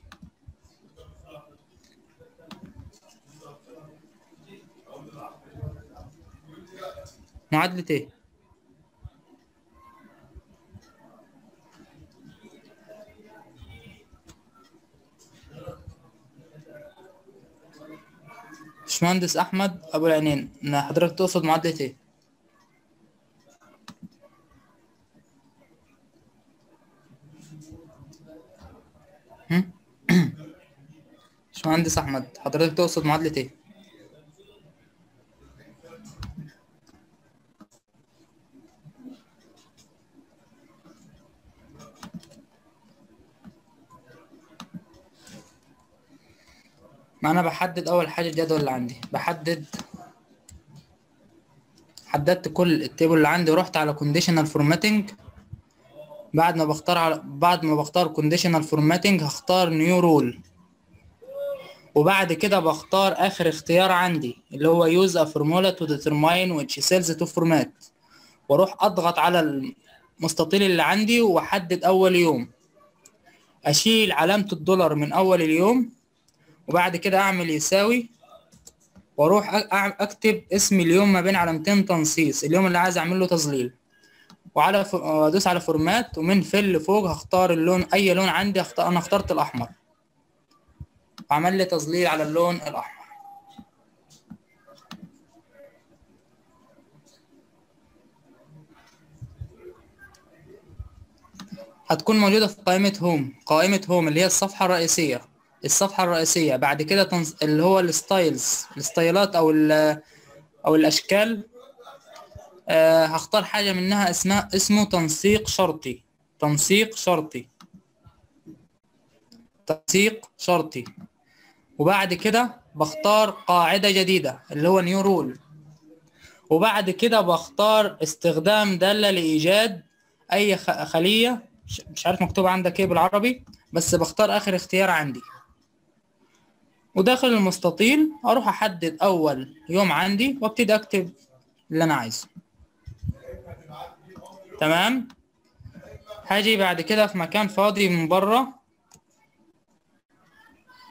معادلة إيه؟ باشمهندس أحمد أبو العينين حضرتك تقصد معادلة إيه؟ باشمهندس أحمد؟ حضرتك تقصد معادلة إيه؟ ما أنا بحدد أول حاجة الجدول اللي عندي؟ بحدد حددت كل التيبل اللي عندي ورحت على conditional formatting بعد ما بختار على بعد ما بختار conditional formatting هختار new rule. وبعد كده بختار آخر اختيار عندي اللي هو use a formula to determine which cells to format. وأروح أضغط على المستطيل اللي عندي وأحدد أول يوم. أشيل علامة الدولار من أول اليوم وبعد كده أعمل يساوي. وأروح أكتب اسم اليوم ما بين علامتين تنصيص اليوم اللي عايز أعمل له تظليل. وعلى ف... وادوس على فورمات ومن فل فوق هختار اللون أي لون عندي أخت... أنا اخترت الأحمر. وعمل لي تظليل على اللون الأحمر. هتكون موجودة في قائمة home قائمة home اللي هي الصفحة الرئيسية. الصفحة الرئيسية بعد كده تنص... اللي هو ال styles الستايلات أو ال... أو الأشكال آه هختار حاجة منها اسمها اسمه تنسيق شرطي. تنسيق شرطي. تنسيق شرطي. وبعد كده بختار قاعدة جديدة اللي هو new rule وبعد كده بختار استخدام دالة لإيجاد أي خلية. مش- عارف مكتوب عندك إيه بالعربي بس بختار آخر اختيار عندي. وداخل المستطيل أروح أحدد أول يوم عندي وأبتدي أكتب اللي أنا عايزه. تمام؟ هاجي بعد كده في مكان فاضي من بره.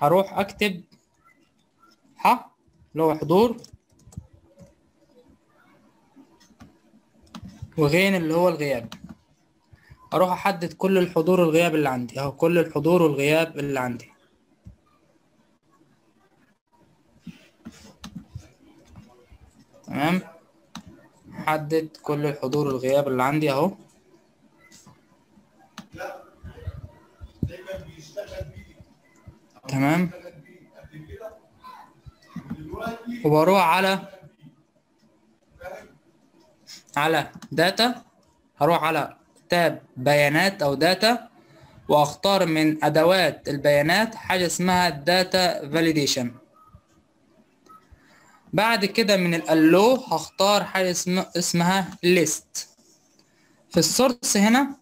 هروح أكتب ح اللي هو حضور. وغين اللي هو الغياب. أروح أحدد كل الحضور والغياب اللي عندي. أهو كل الحضور والغياب اللي عندي. تمام؟ حدد كل الحضور والغياب اللي عندي اهو. تمام. وبروح على على data هروح على tab بيانات أو data وأختار من أدوات البيانات حاجة اسمها data validation بعد كده من ال allow هختار حاجة اسمها list في ال source هنا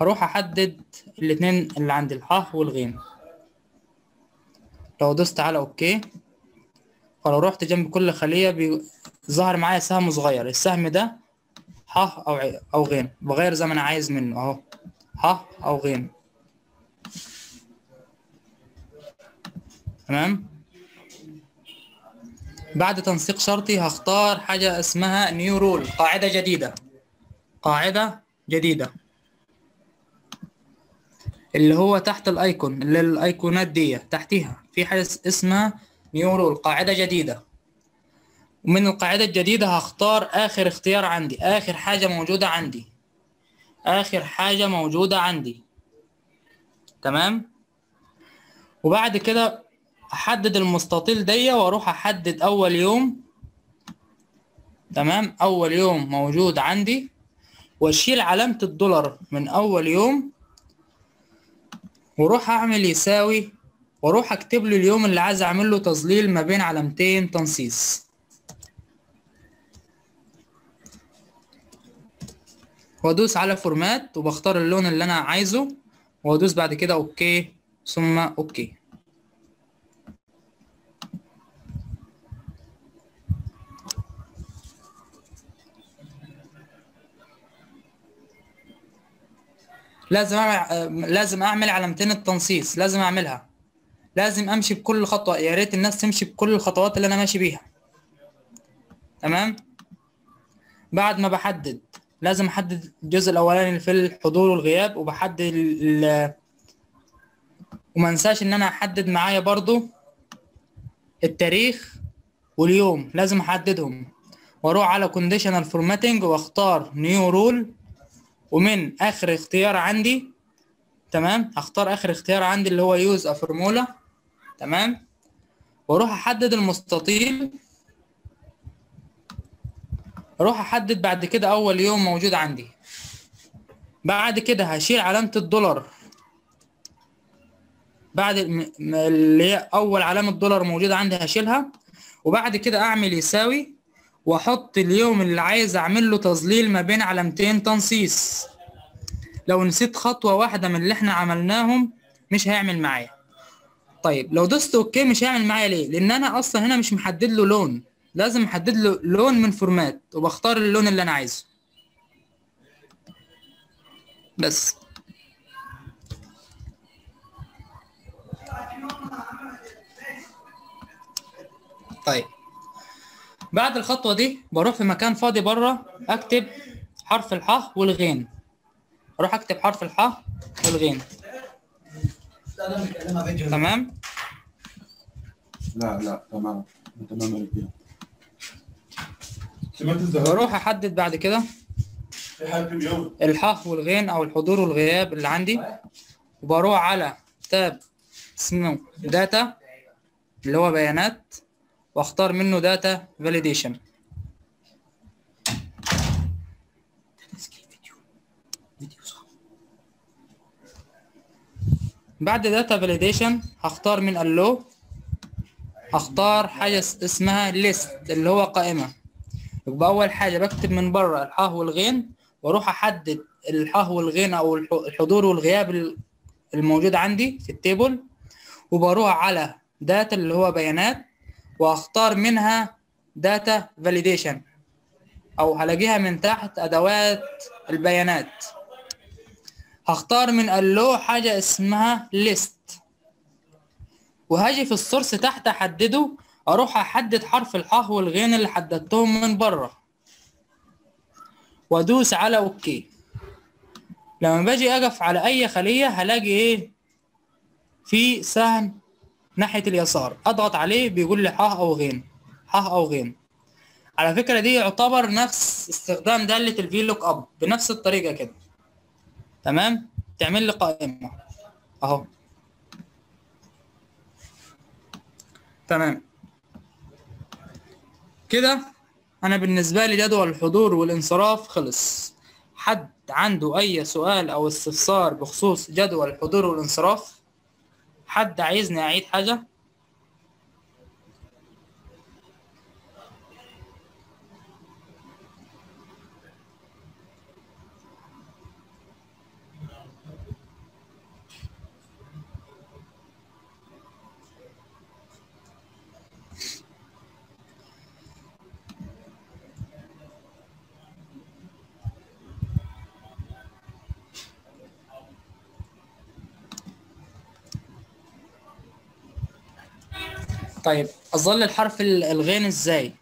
هروح أحدد الاتنين اللي عند الح والغين. لو دوست على okay. فلو رحت جنب كل خلية بي- ظهر معايا سهم صغير. السهم ده ح أو أو غين. بغير زي ما أنا عايز منه أهو. ح أو غين. تمام؟ بعد تنسيق شرطي هختار حاجة اسمها new rule قاعدة جديدة. قاعدة جديدة. اللي هو تحت الأيكون اللي الايقونات دي تحتيها. في حاجة اسمها نيو رول قاعدة جديدة. ومن القاعدة الجديدة هختار آخر اختيار عندي آخر حاجة موجودة عندي. آخر حاجة موجودة عندي. تمام؟ وبعد كده أحدد المستطيل دي وأروح أحدد أول يوم. تمام؟ أول يوم موجود عندي. وأشيل علامة الدولار من أول يوم. وأروح أعمل يساوي وأروح أكتب له اليوم اللي عايز أعمل له تظليل ما بين علامتين تنصيص. وأدوس على format وبختار اللون اللي أنا عايزه. وأدوس بعد كده okay ثم okay. لازم اعمل لازم أعمل علامتين التنصيص لازم أعملها. لازم أمشي بكل خطوة يا ريت الناس تمشي بكل الخطوات اللي أنا ماشي بيها. تمام؟ بعد ما بحدد لازم أحدد الجزء الأولاني في الحضور والغياب وبحدد ال وما انساش إن أنا أحدد معايا برضو التاريخ واليوم لازم أحددهم. وأروح على conditional formatting وأختار new rule ومن آخر اختيار عندي تمام؟ هختار آخر اختيار عندي اللي هو a formula تمام؟ وأروح أحدد المستطيل. أروح أحدد بعد كده أول يوم موجود عندي. بعد كده هشيل علامة الدولار. بعد اللي هي أول علامة دولار موجودة عندي هشيلها. وبعد كده أعمل يساوي واحط اليوم اللي عايز اعمل له تظليل ما بين علامتين تنصيص. لو نسيت خطوة واحدة من اللي إحنا عملناهم مش هيعمل معايا. طيب لو دوست okay مش هيعمل معايا ليه؟ لأن أنا أصلا هنا مش محدد له لون. لازم احدد له لون من format وبختار اللون اللي أنا عايزه. بس. طيب. بعد الخطوة دي بروح في مكان فاضي بره أكتب حرف الحاء والغين. أروح أكتب حرف الحاء والغين. تمام؟ لا لا تمام. تمام وأروح أحدد بعد كده. اليوم؟ الحاء والغين أو الحضور والغياب اللي عندي. وبروح على tab اسمه data اللي هو بيانات. واختار منه data validation بعد data validation هختار من ال allow. هختار حاجة اس- اسمها list اللي هو قائمة. يبقى أول حاجة بكتب من بره الحاء والغين وأروح أحدد الحاء والغين أو الح- الحضور والغياب ال- الموجود عندي في ال table وبروح على data اللي هو بيانات. وأختار منها data validation أو هلاقيها من تحت أدوات البيانات. هختار من ال allow حاجة اسمها list. وهاجي في ال source تحت أحدده أروح أحدد حرف الحاء والغين اللي حددتهم من بره. وأدوس على okay لما باجي أقف على أي خلية هلاقي إيه؟ في سهم ناحية اليسار أضغط عليه بيقول لي حاء أو غين حاء أو غين. على فكرة دي يعتبر نفس استخدام دالة ال VLOOKUP بنفس الطريقة كده. تمام؟ تعمل لي قائمة. أهو. تمام. كده أنا بالنسبة لي جدول الحضور والانصراف خلص. حد عنده أي سؤال أو استفسار بخصوص جدول الحضور والانصراف حد عايزني أعيد حاجة؟ طيب أظل الحرف ال- الغين إزاي؟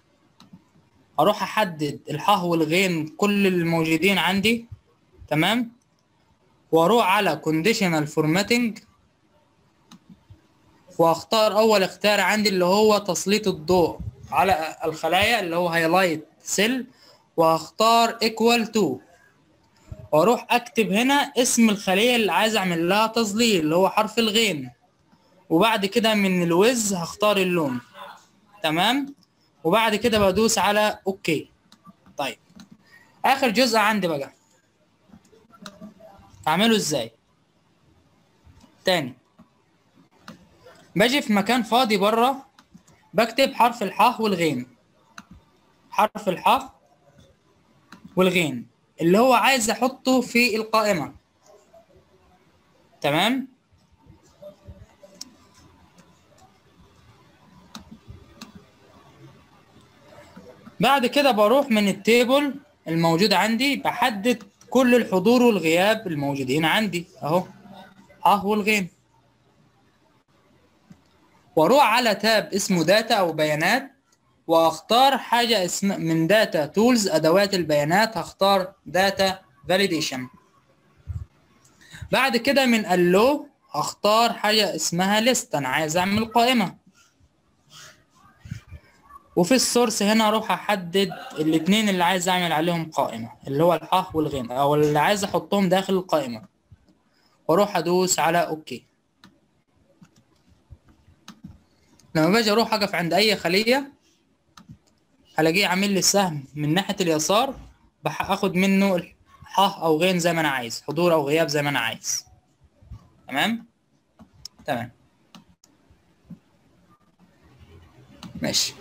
أروح أحدد الحاء والغين كل الموجودين عندي تمام؟ وأروح على conditional formatting وأختار أول اختيار عندي اللي هو تسليط الضوء على الخلايا اللي هو highlight cell وأختار equal to. وأروح أكتب هنا اسم الخلية اللي عايز أعمل لها تظليل اللي هو حرف الغين. وبعد كده من الوز هختار اللون. تمام؟ وبعد كده بدوس على أوكي. طيب. آخر جزء عندي بقى. أعمله إزاي؟ تاني. باجي في مكان فاضي بره بكتب حرف الحاء والغين. حرف الحاء والغين. اللي هو عايز أحطه في القائمة. تمام؟ بعد كده بروح من ال table الموجود عندي بحدد كل الحضور والغياب الموجودين عندي أهو. آه والغين وأروح على tab اسمه data أو بيانات وأختار حاجة اسم من data tools أدوات البيانات هختار data validation بعد كده من ال allow هختار حاجة اسمها list أنا عايز أعمل قائمة. وفي ال source هنا أروح احدد الاثنين اللي عايز اعمل عليهم قائمة اللي هو الحاء والغين أو اللي عايز احطهم داخل القائمة. وأروح ادوس على okay. لما باجي أروح اقف عند اي خلية هلاقيه عامل لي سهم من ناحية اليسار باخد منه حاء أو غين زي ما أنا عايز حضور أو غياب زي ما أنا عايز. تمام؟ تمام. ماشي.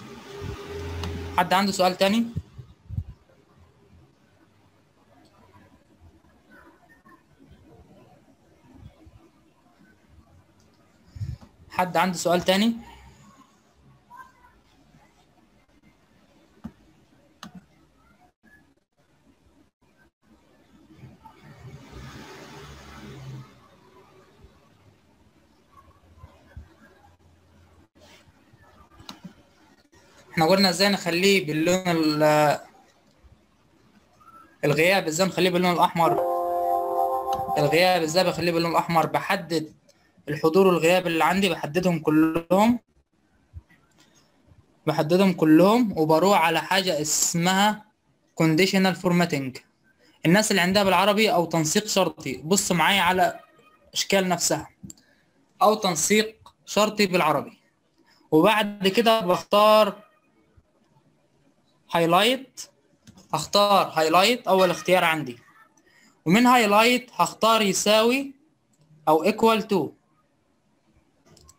حد عنده سؤال تاني؟ حد عنده سؤال تاني؟ إحنا قلنا إزاي نخليه باللون ال- الغياب إزاي نخليه باللون الأحمر؟ الغياب إزاي بخليه باللون الأحمر؟ بحدد الحضور والغياب اللي عندي بحددهم كلهم. بحددهم كلهم وبروح على حاجة اسمها conditional formatting. الناس اللي عندها بالعربي أو تنسيق شرطي بص معايا على إشكال نفسها. أو تنسيق شرطي بالعربي. وبعد كده بختار هايلايت هختار highlight أول اختيار عندي. ومن highlight هختار يساوي أو equal to.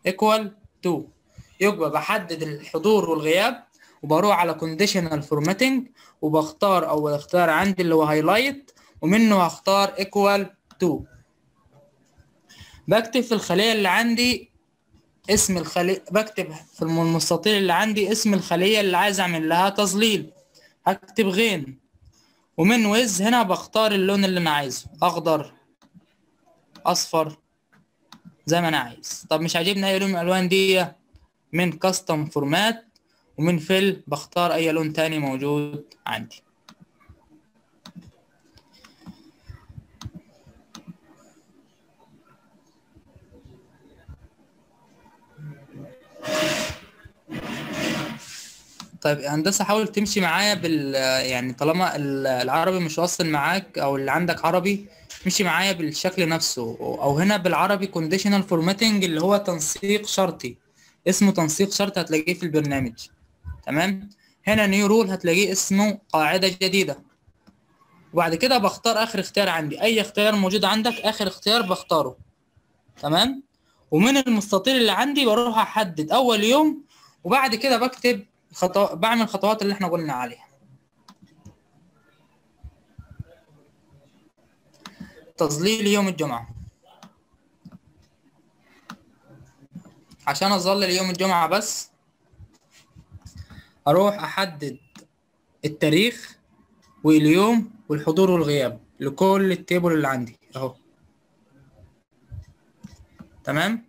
equal to. يبقى بحدد الحضور والغياب وبروح على conditional formatting وبختار أول اختيار عندي اللي هو highlight ومنه هختار equal to. بكتب في الخلية اللي عندي اسم الخلية بكتب في المستطيل اللي عندي اسم الخلية اللي عايز أعمل لها تظليل. هكتب غين. ومن ويز هنا بختار اللون اللي أنا عايزه. أخضر أصفر زي ما أنا عايز. طب مش عاجبني أي لون من الألوان دي؟ من custom format ومن fill بختار أي لون تاني موجود عندي. طيب هندسة حاول تمشي معايا بال يعني طالما ال- العربي مش واصل معاك أو اللي عندك عربي امشي معايا بالشكل نفسه. أو هنا بالعربي conditional formatting اللي هو تنسيق شرطي. اسمه تنسيق شرطي هتلاقيه في البرنامج. تمام؟ هنا نيو رول هتلاقيه اسمه قاعدة جديدة. وبعد كده بختار آخر اختيار عندي. أي اختيار موجود عندك آخر اختيار بختاره. تمام؟ ومن المستطيل اللي عندي بروح أحدد أول يوم وبعد كده بكتب خطو... بعمل الخطوات اللي إحنا قلنا عليها. تظليل يوم الجمعة. عشان أظلل يوم الجمعة بس أروح أحدد التاريخ واليوم والحضور والغياب لكل التيبل اللي عندي. أهو. تمام؟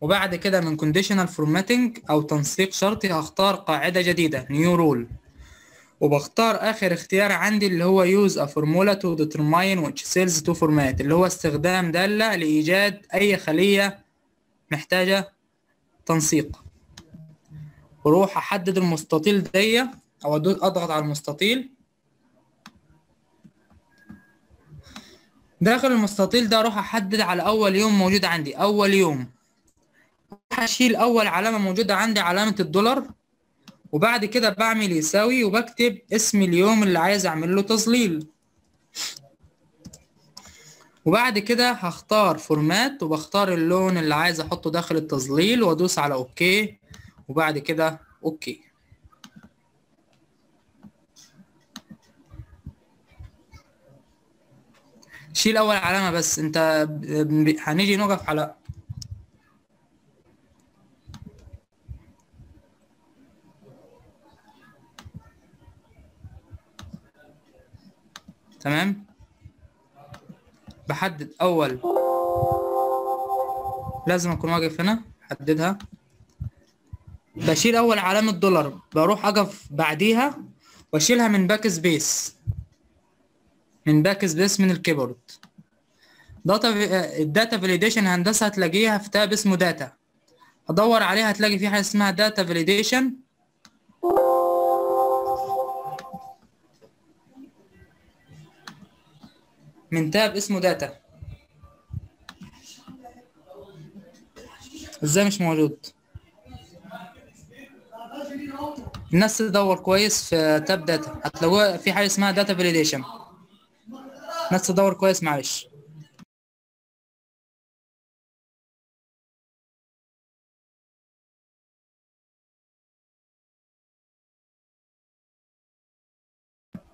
وبعد كده من conditional formatting أو تنسيق شرطي هختار قاعدة جديدة new rule. وبختار آخر اختيار عندي اللي هو use a formula to determine which cells to format اللي هو استخدام دالة لإيجاد أي خلية محتاجة تنسيق. وروح أحدد المستطيل دي أو أضغط على المستطيل. داخل المستطيل ده أروح أحدد على أول يوم موجود عندي. أول يوم. هشيل أول علامة موجودة عندي علامة الدولار. وبعد كده بعمل يساوي وبكتب اسم اليوم اللي عايز أعمل له تظليل. وبعد كده هختار format وبختار اللون اللي عايز أحطه داخل التظليل وأدوس على okay. وبعد كده okay. شيل أول علامة بس. أنت هنيجي نقف على تمام؟ بحدد أول. لازم أكون واقف هنا. حددها بشيل أول علامة دولار. بروح أقف بعديها. وأشيلها من backspace. من backspace من ال keyboard. data ال data validation هندسة هتلاقيها في tab اسمه data هدور عليها هتلاقي في حاجة اسمها data validation من tab اسمه data إزاي مش موجود؟ الناس تدور كويس في tab data هتلاقوها في حاجة اسمها data validation الناس تدور كويس معلش.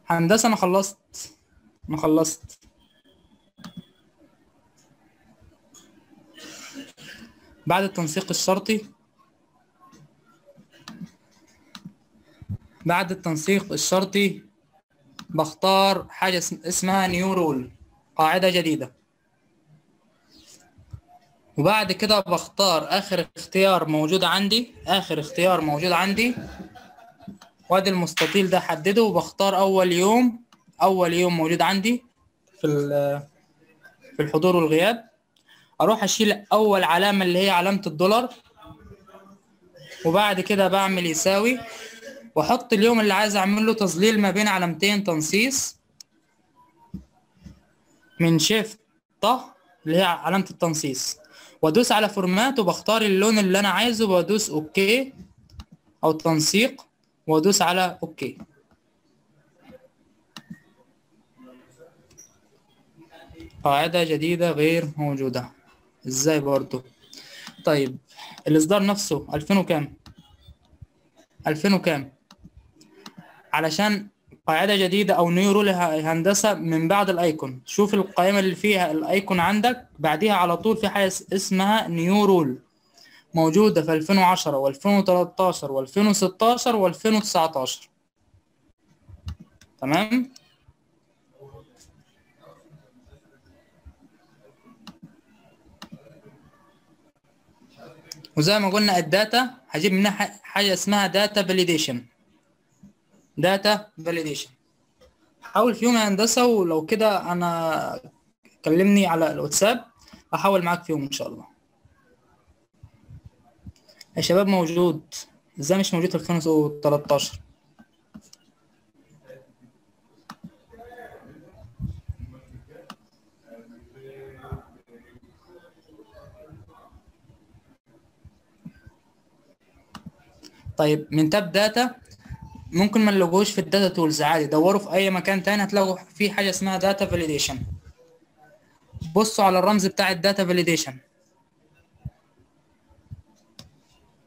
هندسة أنا خلصت. أنا خلصت. بعد التنسيق الشرطي. بعد التنسيق الشرطي بختار حاجة اسم- اسمها نيو رول قاعدة جديدة. وبعد كده بختار آخر اختيار موجود عندي آخر اختيار موجود عندي. وادي المستطيل ده حدده وبختار أول يوم أول يوم موجود عندي في في الحضور والغياب. أروح أشيل أول علامة اللي هي علامة الدولار. وبعد كده بعمل يساوي واحط اليوم اللي عايز اعمل له تظليل ما بين علامتين تنصيص من shift اللي هي علامة التنصيص. وادوس على format وبختار اللون اللي أنا عايزه وادوس OK أو تنسيق وادوس على OK قاعدة جديدة غير موجودة. إزاي برضو؟ طيب الإصدار نفسه 2000 وكام؟ 2000 وكام؟ علشان قاعدة جديدة أو new rule ه- هندسة من بعد ال icon. شوف القائمة اللي فيها ال icon عندك. بعديها على طول في حاجة اس- اسمها new rule موجودة في 2010 و2013 و2016 و2019 تمام؟ وزي ما قلنا ال data هجيب منها ح- حاجة اسمها data validation data validation حاول في يوم يا هندسة ولو كده أنا كلمني على الواتساب أحاول معاك في يوم إن شاء الله. يا شباب موجود. إزاي مش موجود في 2013 طيب من tab data ممكن ما نلاقوش في ال data tools عادي. دوروا في أي مكان تاني هتلاقوا في حاجة اسمها data validation بصوا على الرمز بتاع ال data validation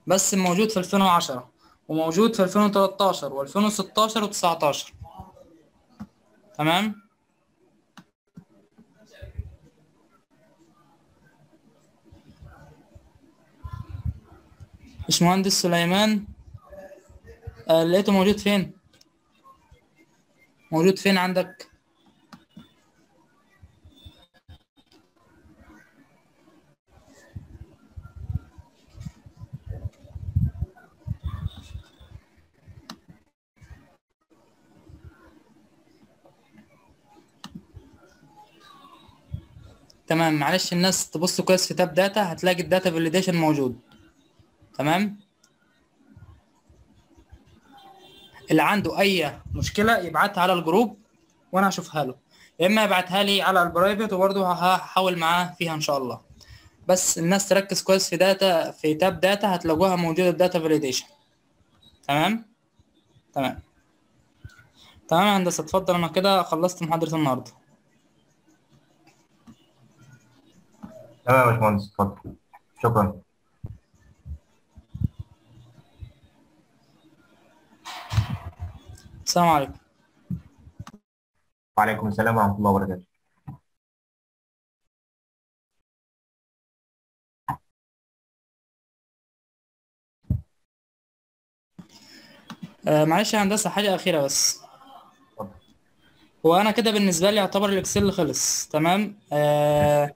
بس موجود في 2010 وموجود في 2013 و2016 و19 تمام؟ باشمهندس سليمان. آه لقيته موجود فين؟ موجود فين عندك؟ تمام معلش الناس تبص كويس في tab data هتلاقي ال data validation موجود. تمام؟ اللي عنده أي مشكلة يبعتها على ال group وأنا هشوفها له. يا إما يبعتها لي على ال private وبرضه هحاول معاه فيها إن شاء الله. بس الناس تركز كويس في data في tab data هتلاقوها موجودة ال data validation تمام؟ تمام. تمام يا هندسة اتفضل. أنا كده خلصت محاضرة النهارده. تمام يا باشمهندس اتفضل. شكرا. السلام عليكم. وعليكم السلام ورحمة الله وبركاته. آه، معلش يا هندسة حاجة أخيرة بس. هو أنا كده بالنسبة لي يعتبر الإكسل خلص تمام؟ آه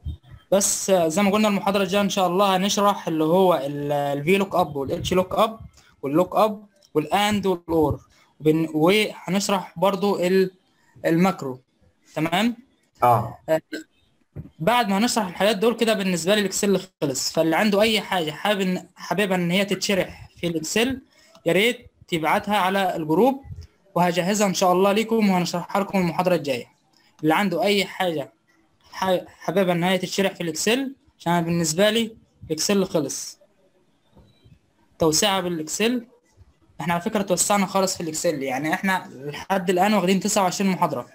بس زي ما قلنا المحاضرة الجاية إن شاء الله هنشرح اللي هو ال VLOOKUP وال HLOOKUP وال LOOKUP وال AND وال OR وبن- وهنشرح برضو ال- ال macro. تمام؟ آه. بعد ما هنشرح الحاجات دول كده بالنسبة لي الإكسل خلص. فاللي عنده أي حاجة حابب حاببها إن هي تتشرح في الإكسل يا ريت تبعتها على ال group وهجهزها إن شاء الله ليكم وهنشرحها لكم المحاضرة الجاية. اللي عنده أي حاجة ح- حاببها إن هي تتشرح في الإكسل عشان بالنسبة لي الإكسل خلص. توسعه بالإكسل. إحنا على فكرة توسعنا خالص في الإكسل. يعني إحنا لحد الآن واخدين 29 محاضرة.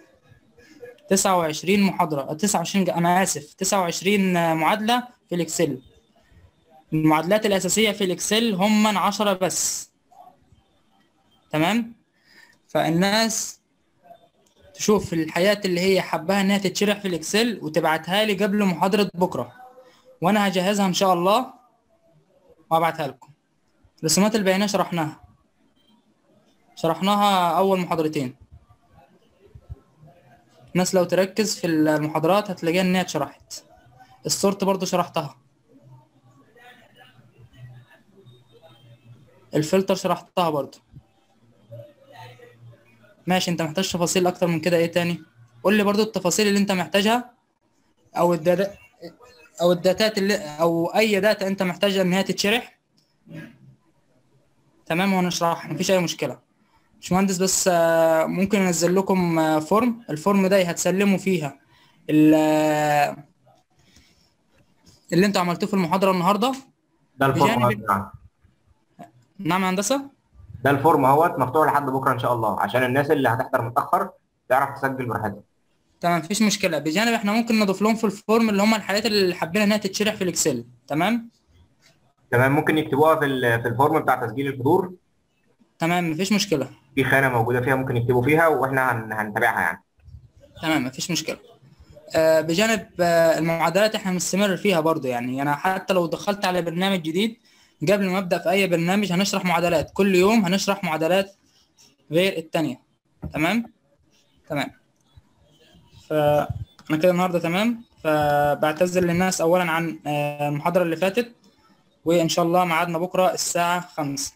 29 محاضرة. 29 ج- أنا آسف. 29 معادلة في الإكسل. المعادلات الأساسية في الإكسل هم 10 بس. تمام؟ فالناس تشوف الحاجات اللي هي حباها إنها تتشرح في الإكسل وتبعتها لي قبل محاضرة بكرة. وأنا هجهزها إن شاء الله وأبعتها لكم. رسومات البيانات شرحناها. شرحناها أول محاضرتين. الناس لو تركز في المحاضرات هتلاقيها إن هي اتشرحت. ال sort برضو شرحتها. الفلتر شرحتها برضو. ماشي أنت محتاج تفاصيل أكتر من كده إيه تاني؟ قول لي برضو التفاصيل اللي أنت محتاجها أو ال data أو ال داتات اللي أو أي data أنت محتاجها إن هي تتشرح. تمام وهنشرحها مفيش أي مشكلة. باشمهندس بس آه، ممكن انزل لكم آه، form ال form ده هتسلموا فيها آه، اللي أنتوا عملتوه في المحاضرة النهاردة. ده ال form بجانب بتاعنا. نعم يا هندسة؟ ده ال form أهوت مفتوح لحد بكرة إن شاء الله عشان الناس اللي هتحضر متأخر تعرف تسجل براحتها. تمام مفيش مشكلة. بجانب إحنا ممكن نضيف لهم في ال form اللي هم الحاجات اللي حابين إنها تتشرح في الإكسل. تمام؟ تمام ممكن يكتبوها في في ال form بتاع تسجيل الحضور. تمام مفيش مشكلة. في خانة موجودة فيها ممكن يكتبوا فيها وإحنا هن- هنتابعها يعني. تمام مفيش مشكلة. آه، بجانب آه، المعادلات إحنا مستمر فيها برضو يعني. أنا حتى لو دخلت على برنامج جديد قبل ما ابدا في أي برنامج هنشرح معادلات. كل يوم هنشرح معادلات غير التانية. تمام؟ تمام. فانا كده النهارده تمام. فبعتذر للناس اولا عن آه، المحاضرة اللي فاتت وإن شاء الله ميعادنا بكرة الساعة خمسة.